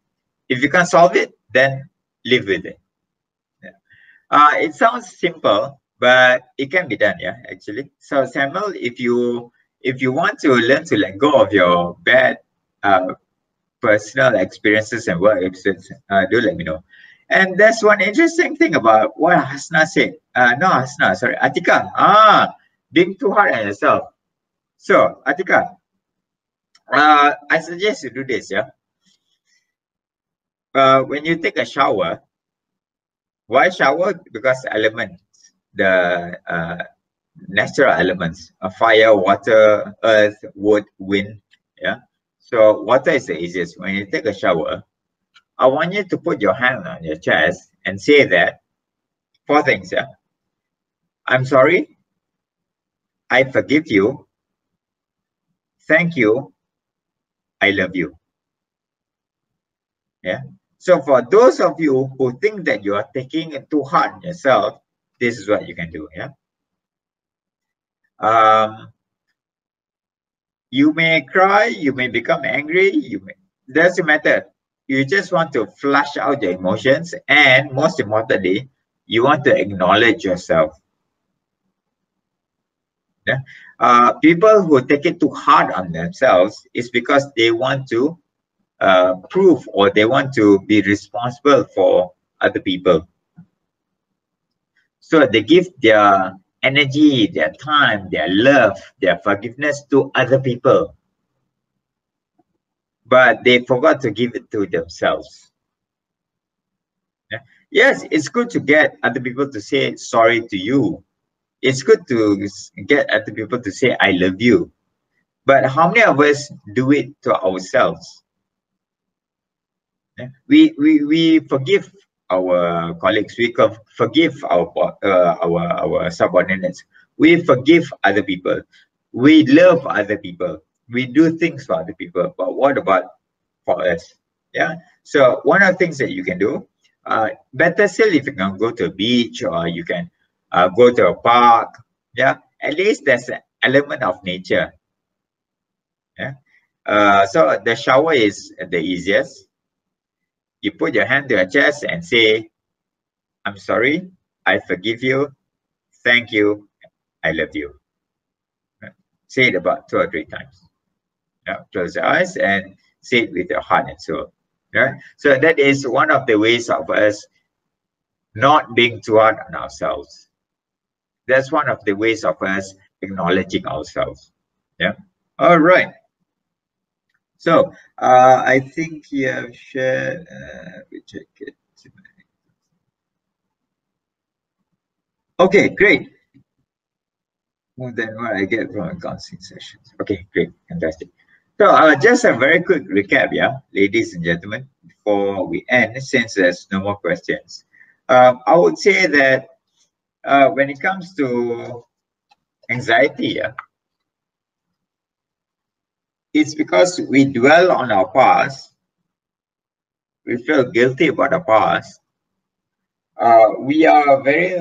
If you can't solve it, then live with it. Yeah. Uh, it sounds simple, but it can be done, yeah, actually. So Samuel, if you if you want to learn to let go of your bad uh, personal experiences and work experiences, uh, do let me know. And that's one interesting thing about what Hasna said. Uh, no, Hasna, sorry, Atika. Ah, being too hard on yourself. So, Atika, uh, I suggest you do this, yeah. Uh, when you take a shower, why shower? Because elements, the uh, natural elements, uh, fire, water, earth, wood, wind, yeah. So water is the easiest. When you take a shower, I want you to put your hand on your chest and say that four things, yeah. I'm sorry. I forgive you. Thank you. I love you. Yeah. So for those of you who think that you are taking it too hard on yourself, this is what you can do. Yeah. Um, you may cry, you may become angry, you may doesn't matter. You just want to flush out your emotions, and most importantly, you want to acknowledge yourself. Yeah? Uh, people who take it too hard on themselves is because they want to uh, prove or they want to be responsible for other people. So they give their energy, their time, their love, their forgiveness to other people. But they forgot to give it to themselves. Yeah. Yes, it's good to get other people to say sorry to you. It's good to get other people to say, I love you. But how many of us do it to ourselves? We, we, we forgive our colleagues, we forgive our uh, our our subordinates, we forgive other people, we love other people, we do things for other people. But what about for us? Yeah. So one of the things that you can do, uh, better still if you can go to a beach or you can uh, go to a park. Yeah. At least there's an element of nature. Yeah. Uh, so the shower is the easiest you put your hand to your chest and say, I'm sorry, I forgive you, thank you, I love you. Say it about two or three times. Yeah, close your eyes and say it with your heart and soul. Right? So that is one of the ways of us not being too hard on ourselves. That's one of the ways of us acknowledging ourselves. Yeah. All right. So uh, I think you have shared, uh, we check it. Okay, great. More than what I get from a counseling sessions. Okay, great, fantastic. So uh, just a very quick recap, yeah, ladies and gentlemen, before we end, since there's no more questions. Um, I would say that uh, when it comes to anxiety, yeah, it's because we dwell on our past. We feel guilty about our past. Uh, we are very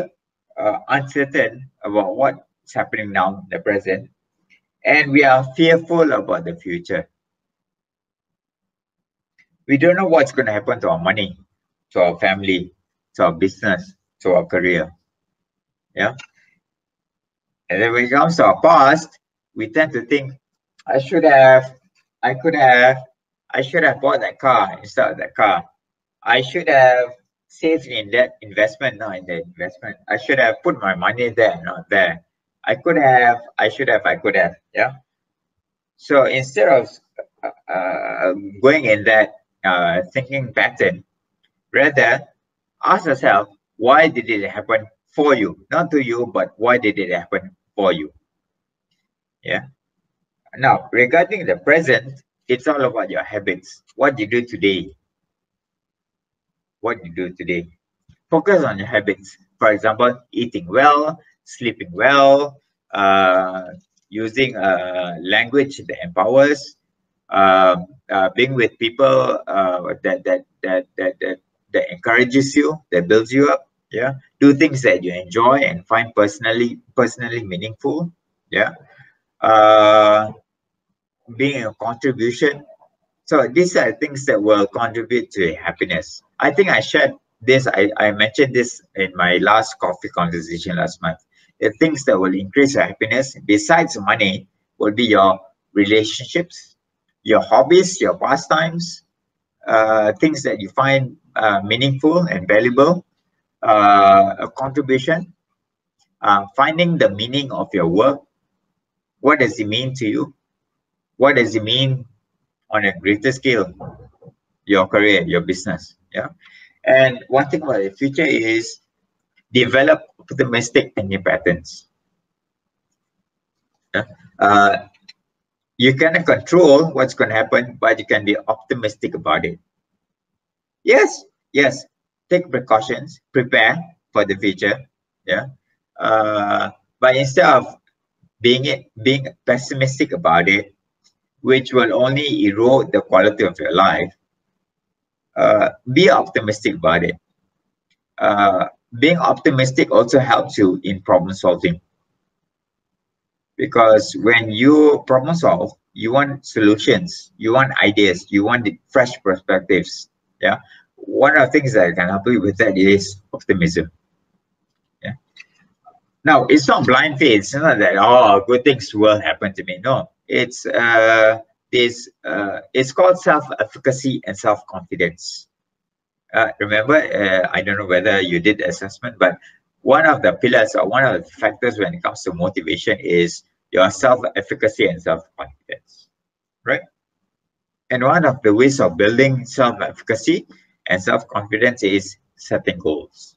uh, uncertain about what's happening now in the present. And we are fearful about the future. We don't know what's going to happen to our money, to our family, to our business, to our career. Yeah. And then when it comes to our past, we tend to think I should have, I could have, I should have bought that car instead of that car. I should have saved in that investment, not in that investment. I should have put my money there, not there. I could have, I should have, I could have, yeah. So instead of uh, uh, going in that uh, thinking pattern, rather ask yourself, why did it happen for you? Not to you, but why did it happen for you? Yeah. Now, regarding the present, it's all about your habits. What you do today. What you do today. Focus on your habits. For example, eating well, sleeping well, uh, using a language that empowers, uh, uh, being with people uh, that, that, that, that, that, that encourages you, that builds you up. Yeah. Do things that you enjoy and find personally personally meaningful. Yeah uh, being a contribution. So these are things that will contribute to happiness. I think I shared this, I, I mentioned this in my last coffee conversation last month. The things that will increase your happiness, besides money, will be your relationships, your hobbies, your pastimes, uh, things that you find uh, meaningful and valuable, a contribution, uh, finding the meaning of your work. What does it mean to you? What does it mean on a greater scale? Your career, your business. Yeah. And one thing about the future is develop optimistic thinking patterns. Yeah. Uh, you cannot control what's going to happen, but you can be optimistic about it. Yes, yes, take precautions, prepare for the future. Yeah. Uh, but instead of being it, being pessimistic about it, which will only erode the quality of your life, uh, be optimistic about it. Uh, being optimistic also helps you in problem solving because when you problem solve you want solutions you want ideas you want fresh perspectives yeah one of the things that can help you with that is optimism. Yeah. Now it's not blind faith. It's not that oh good things will happen to me. No. It's uh this uh it's called self-efficacy and self-confidence. Uh, remember uh, i don't know whether you did assessment but one of the pillars or one of the factors when it comes to motivation is your self-efficacy and self-confidence, right? And one of the ways of building self-efficacy and self-confidence is setting goals.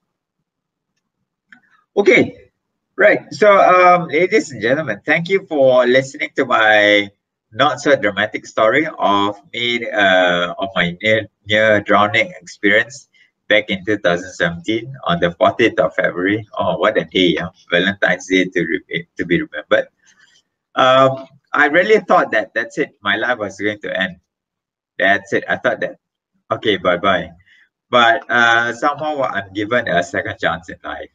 Okay, right. So, um, ladies and gentlemen, thank you for listening to my not so dramatic story of me uh, of my near, near drowning experience back in 2017 on the 14th of February. Oh, what a day! Yeah? Valentine's Day to, re- to be remembered um, I really thought that that's it. My life was going to end. That's it. I thought that, okay, bye bye. But uh, somehow I'm given a second chance in life.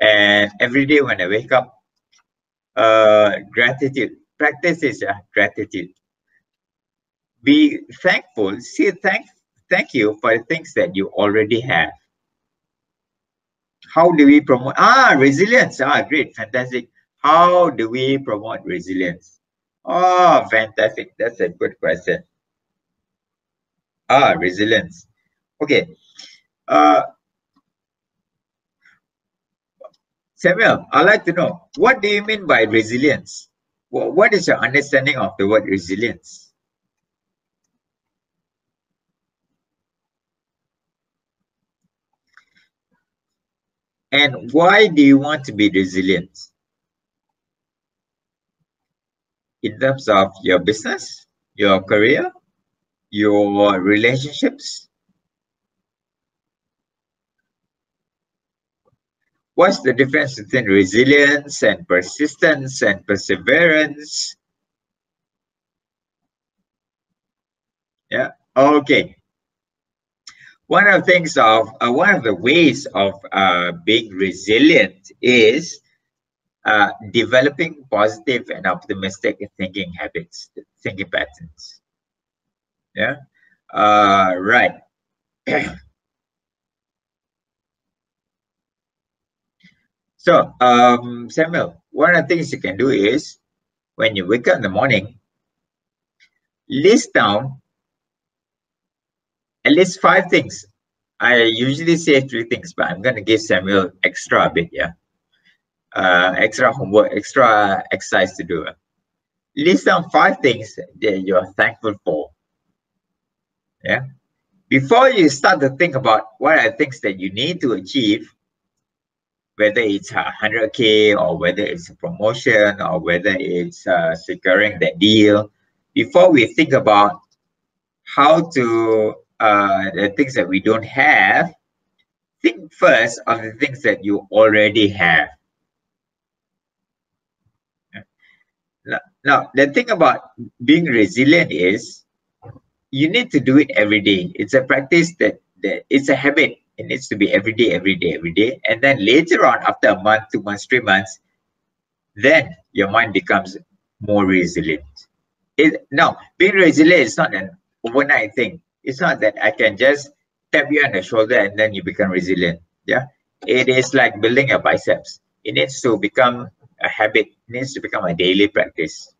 And every day when I wake up, uh, gratitude, practice is uh, gratitude. Be thankful. See, thank, thank you for the things that you already have. How do we promote? Ah, resilience. Ah, great, fantastic how do we promote resilience? Oh, fantastic. That's a good question. Ah, resilience. Okay. Uh, Samuel, I'd like to know, what do you mean by resilience? What is your understanding of the word resilience? And why do you want to be resilient? in terms of your business, your career, your relationships? What's the difference between resilience and persistence and perseverance? Yeah, okay. One of the things of, uh, one of the ways of uh, being resilient is uh, developing positive and optimistic thinking habits, thinking patterns. Yeah. Uh, right. so, um, Samuel, one of the things you can do is when you wake up in the morning, list down at least five things. I usually say three things, but I'm going to give Samuel extra a bit, yeah uh, extra homework, extra exercise to do. List down five things that you're thankful for. Yeah. Before you start to think about what are things that you need to achieve, whether it's a 100K or whether it's a promotion or whether it's uh, securing that deal, before we think about how to, uh, the things that we don't have, think first of the things that you already have. Now, the thing about being resilient is you need to do it every day. It's a practice that, that it's a habit. It needs to be every day, every day, every day. And then later on, after a month, two months, three months, then your mind becomes more resilient. It, now, being resilient is not an overnight thing. It's not that I can just tap you on the shoulder and then you become resilient. Yeah. It is like building a biceps. It needs to become a habit. It needs to become a daily practice.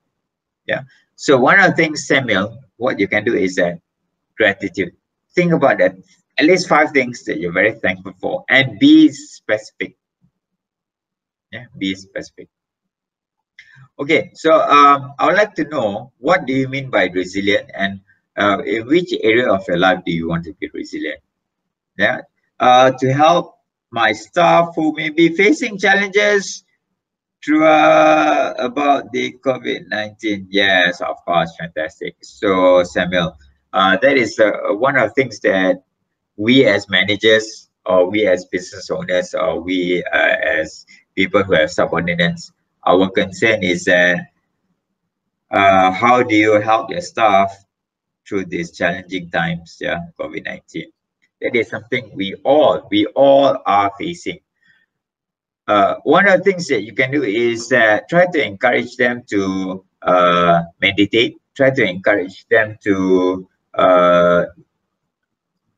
Yeah. So one of the things, Samuel, what you can do is that gratitude. Think about that. At least five things that you're very thankful for, and be specific. Yeah, be specific. Okay, so um, I would like to know what do you mean by resilient, and uh, in which area of your life do you want to be resilient? Yeah, uh, to help my staff who may be facing challenges through uh, about the COVID-19. Yes, of course, fantastic. So Samuel, uh, that is uh, one of the things that we as managers or we as business owners or we uh, as people who have subordinates, our concern is that uh, how do you help your staff through these challenging times, yeah, COVID-19. That is something we all, we all are facing. Uh, one of the things that you can do is uh, try to encourage them to uh, meditate, try to encourage them to uh,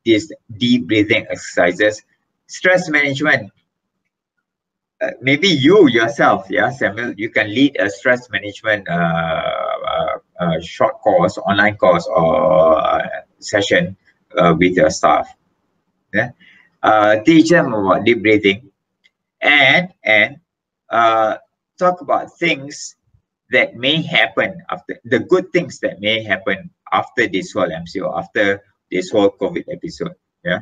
these deep breathing exercises. Stress management, uh, maybe you yourself, yeah, Samuel, you can lead a stress management uh, uh, short course, online course or uh, session uh, with your staff. Yeah, uh, teach them about deep breathing, and and talk about things that may happen after the good things that may happen after this whole MCO, after this whole COVID episode. Yeah.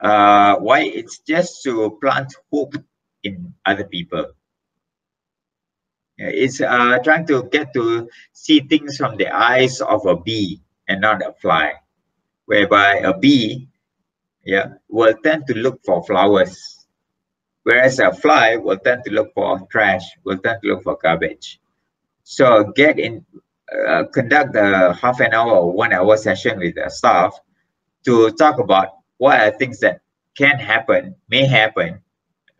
Uh, why it's just to plant hope in other people. It's uh, trying to get to see things from the eyes of a bee and not a fly, whereby a bee yeah, will tend to look for flowers, whereas a fly will tend to look for trash, will tend to look for garbage. So get in, uh, conduct a half an hour or one hour session with the staff to talk about what are things that can happen, may happen,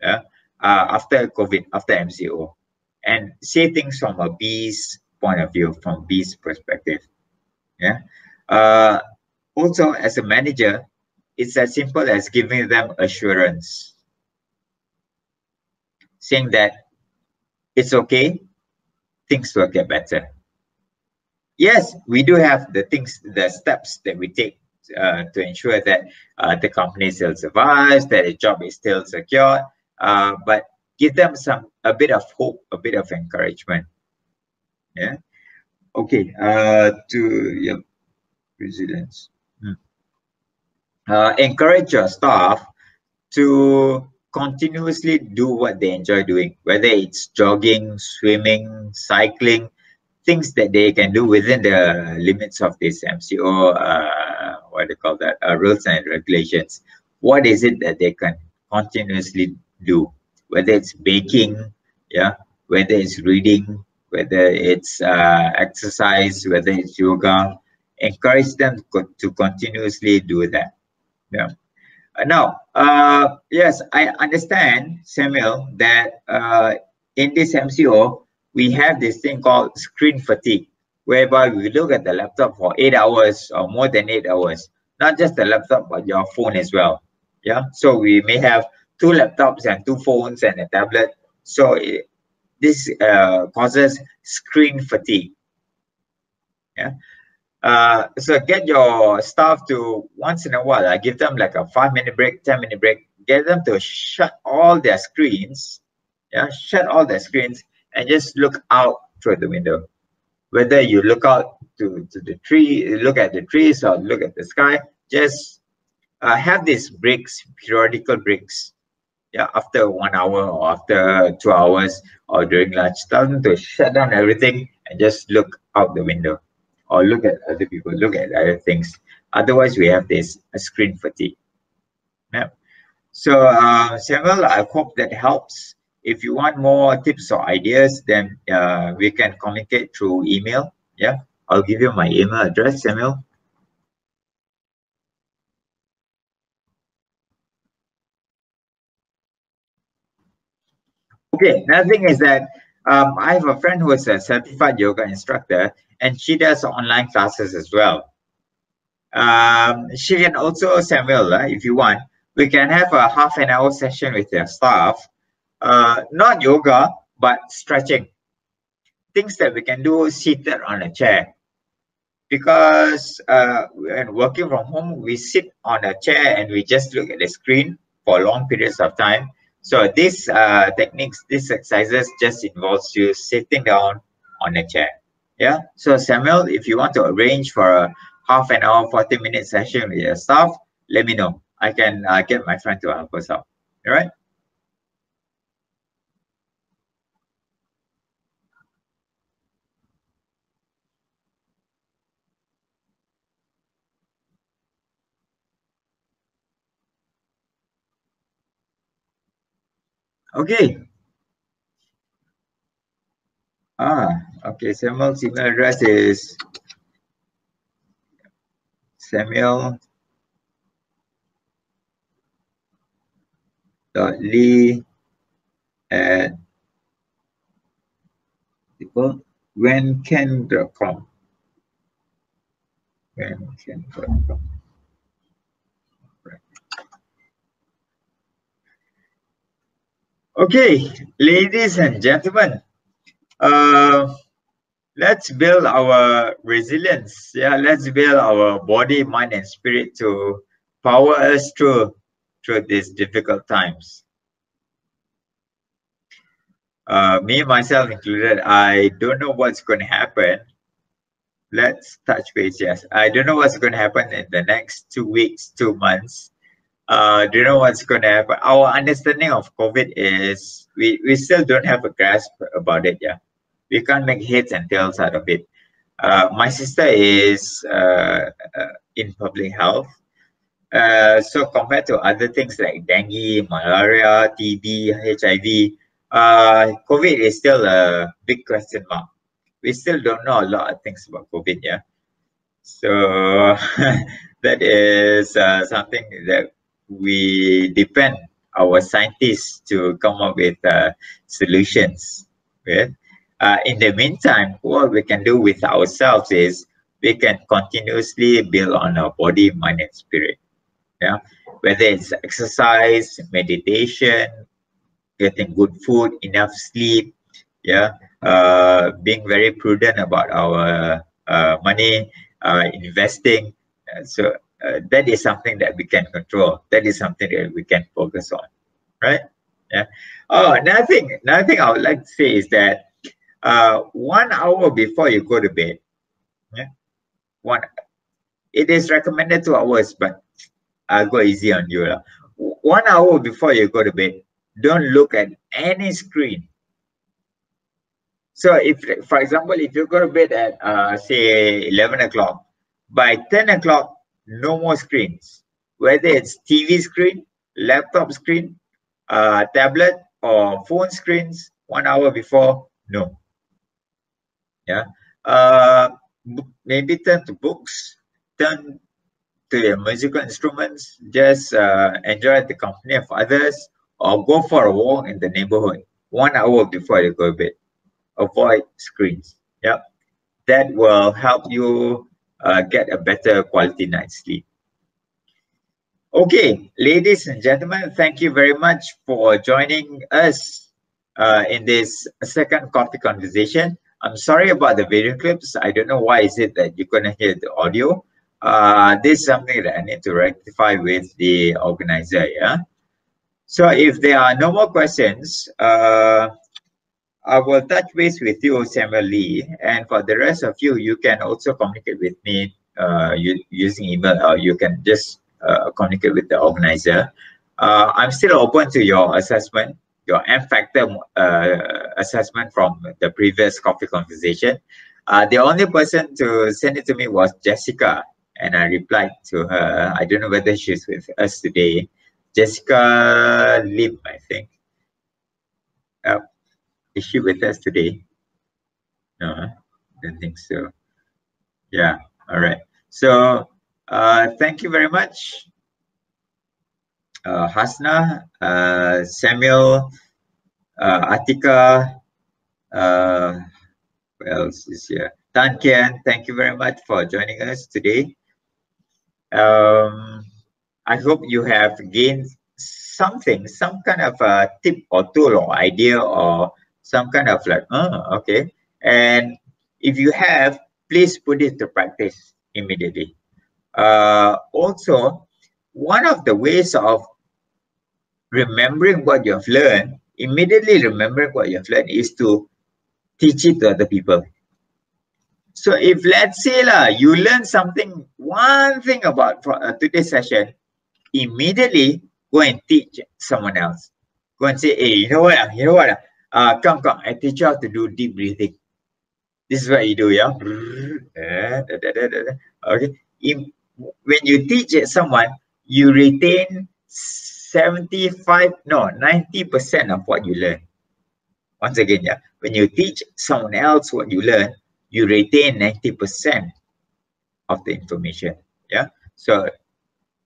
uh, uh, after COVID, after MCO, and say things from a bee's point of view, from bee's perspective. Yeah. Uh, also, as a manager, it's as simple as giving them assurance, saying that it's okay, things will get better. Yes, we do have the things, the steps that we take to ensure that uh, the company still survives, that the job is still secure, uh, but give them some a bit of hope, a bit of encouragement. Yeah. Okay. Uh, to yep, resilience. Hmm. Uh, encourage your staff to continuously do what they enjoy doing, whether it's jogging, swimming, cycling, things that they can do within the limits of this MCO, uh, what you call that, uh, rules and regulations. What is it that they can continuously do? Whether it's baking, yeah, whether it's reading, whether it's uh, exercise, whether it's yoga, encourage them to continuously do that. Yeah. Uh, now, uh, yes, I understand, Samuel, that uh, in this MCO, we have this thing called screen fatigue, whereby we look at the laptop for eight hours or more than eight hours, not just the laptop, but your phone as well. Yeah, so we may have two laptops and two phones and a tablet. So it, this uh, causes screen fatigue. Yeah. Uh, so get your staff to once in a while, I give them like a five minute break, 10 minute break, get them to shut all their screens. Yeah, shut all their screens and just look out through the window. Whether you look out to, to the tree, look at the trees or look at the sky, just uh, have these breaks, periodical breaks. Yeah, after one hour or after two hours or during lunch, tell them to shut down everything and just look out the window or look at other people, look at other things. Otherwise, we have this uh, screen fatigue. Yeah. So, uh, Samuel, I hope that helps if you want more tips or ideas, then uh, we can communicate through email. Yeah, I'll give you my email address, Samuel. Okay, another thing is that um, I have a friend who is a certified yoga instructor and she does online classes as well. Um, she can also, Samuel, uh, if you want, we can have a half an hour session with your staff uh, not yoga, but stretching. things that we can do seated on a chair. Because uh, when working from home, we sit on a chair and we just look at the screen for long periods of time. So these uh, techniques, these exercises just involves you sitting down on a chair. Yeah. So Samuel, if you want to arrange for a half an hour, 40 minute session with your staff, let me know. I can uh, get my friend to help us out. All right. Okay. Ah, okay. Samuel's email address is Samuel dot lee at whencan.com whencan.com Okay, ladies and gentlemen, uh, let's build our resilience. Yeah, let's build our body, mind, and spirit to power us through through these difficult times. Uh, me myself included, I don't know what's going to happen. Let's touch base. Yes, I don't know what's going to happen in the next two weeks, two months uh, do you know what's going to happen? Our understanding of COVID is we, we still don't have a grasp about it. Yeah, we can't make heads and tails out of it. Uh, my sister is uh, uh in public health. Uh, so compared to other things like dengue, malaria, TB, HIV, uh, COVID is still a big question mark. We still don't know a lot of things about COVID. Yeah, so that is something that we depend our scientists to come up with uh, solutions. Uh, in the meantime, what we can do with ourselves is we can continuously build on our body, mind, and spirit. Yeah, whether it's exercise, meditation, getting good food, enough sleep. Yeah, uh, being very prudent about our uh, money, uh, investing. Uh, so uh, that is something that we can control. That is something that we can focus on, right? Yeah. Oh, another thing, another thing I would like to say is that uh, one hour before you go to bed, yeah, one, it is recommended two hours, but I'll go easy on you. One hour before you go to bed, don't look at any screen. So if, for example, if you go to bed at uh, say 11 o'clock, by 10 o'clock, no more screens, whether it's TV screen, laptop screen, uh, tablet, or phone screens one hour before, no. Yeah. Uh, maybe turn to books, turn to your musical instruments, just uh, enjoy the company of others, or go for a walk in the neighborhood one hour before you go to bed. Avoid screens. Yeah. That will help you uh, get a better quality night's sleep. Okay, ladies and gentlemen, thank you very much for joining us uh, in this second coffee conversation. I'm sorry about the video clips. I don't know why is it that you couldn't hear the audio. Uh, this is something that I need to rectify with the organizer, yeah? So if there are no more questions, uh, I will touch base with you, Samuel Lee, and for the rest of you, you can also communicate with me uh, using email, or you can just uh, communicate with the organizer. Uh, I'm still open to your assessment, your M factor uh, assessment from the previous coffee conversation. Uh, the only person to send it to me was Jessica, and I replied to her. I don't know whether she's with us today. Jessica Lim, I think. Is she with us today? No, don't think so. Yeah, all right. So uh, thank you very much. Uh, Hasna, uh, Samuel, uh, Atika, uh, who else is here? Tan Kian, thank you very much for joining us today. Um, I hope you have gained something, some kind of a tip or tool or idea or some kind of like, oh, okay, And if you have, please put it to practice immediately. Uh, also, one of the ways of remembering what you have learned, immediately remembering what you have learned is to teach it to other people. So if let's say lah, you learn something, one thing about uh, today's session, immediately go and teach someone else. Go and say, hey, you know what? You know what? Uh, come, come, I teach you how to do deep breathing. This is what you do, yeah? Okay. In, when you teach someone, you retain 75, no, 90% of what you learn. Once again, yeah, when you teach someone else what you learn, you retain 90% of the information. Yeah. So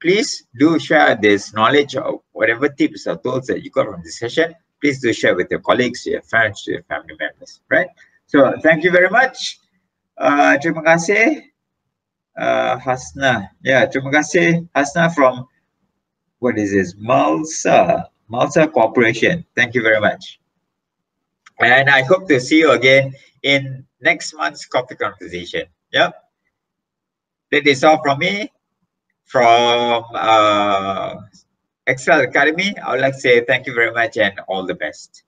please do share this knowledge or whatever tips or tools that you got from this session. Please do share with your colleagues, your friends, your family members, right? So thank you very much. Uh, terima kasih. Uh, Hasna. Yeah, terima kasih Hasna from, what is this? Malsa. Malsa Corporation. Thank you very much. And I hope to see you again in next month's coffee conversation. Yep. That is all from me. From uh, Excel Academy, I would like to say thank you very much and all the best.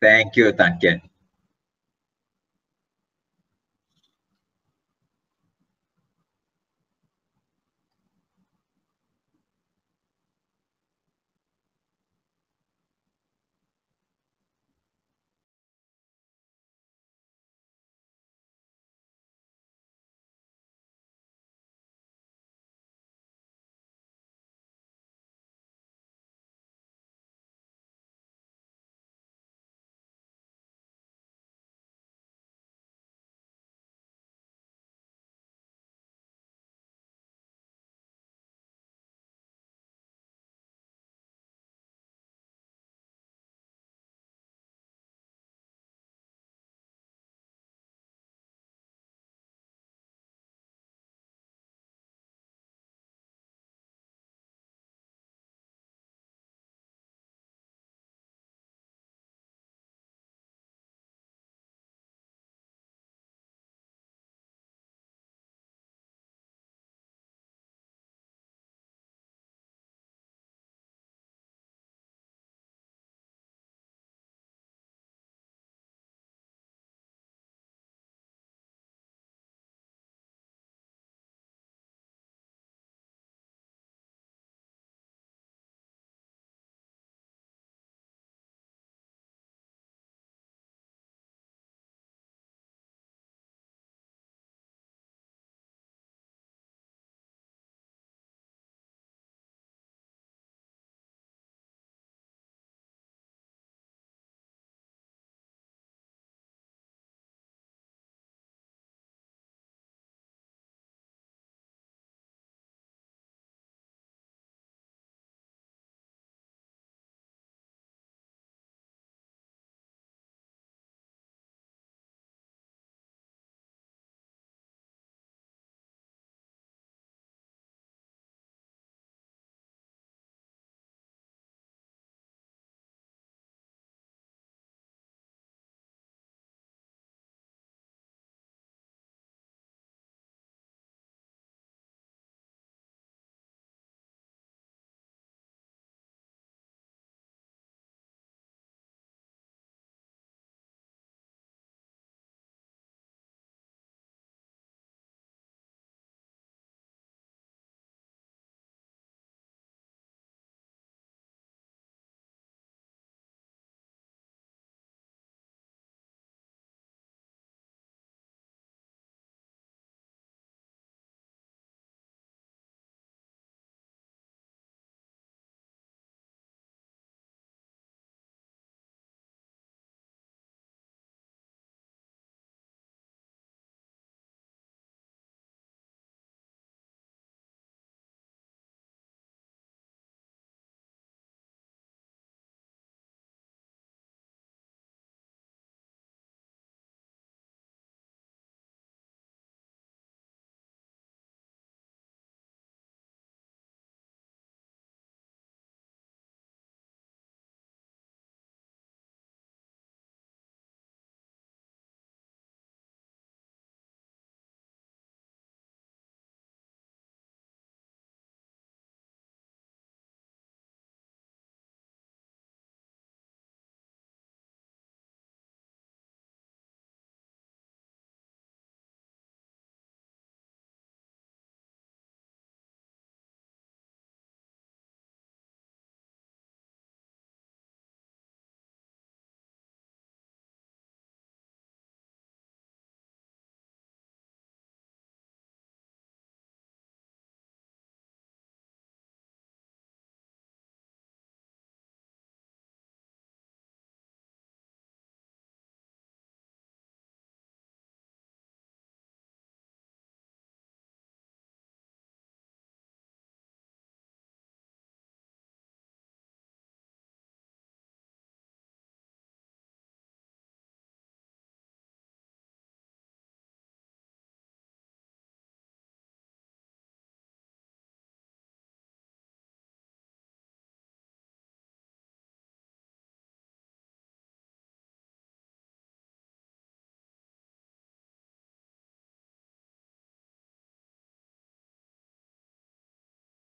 Thank you, Tan Kian.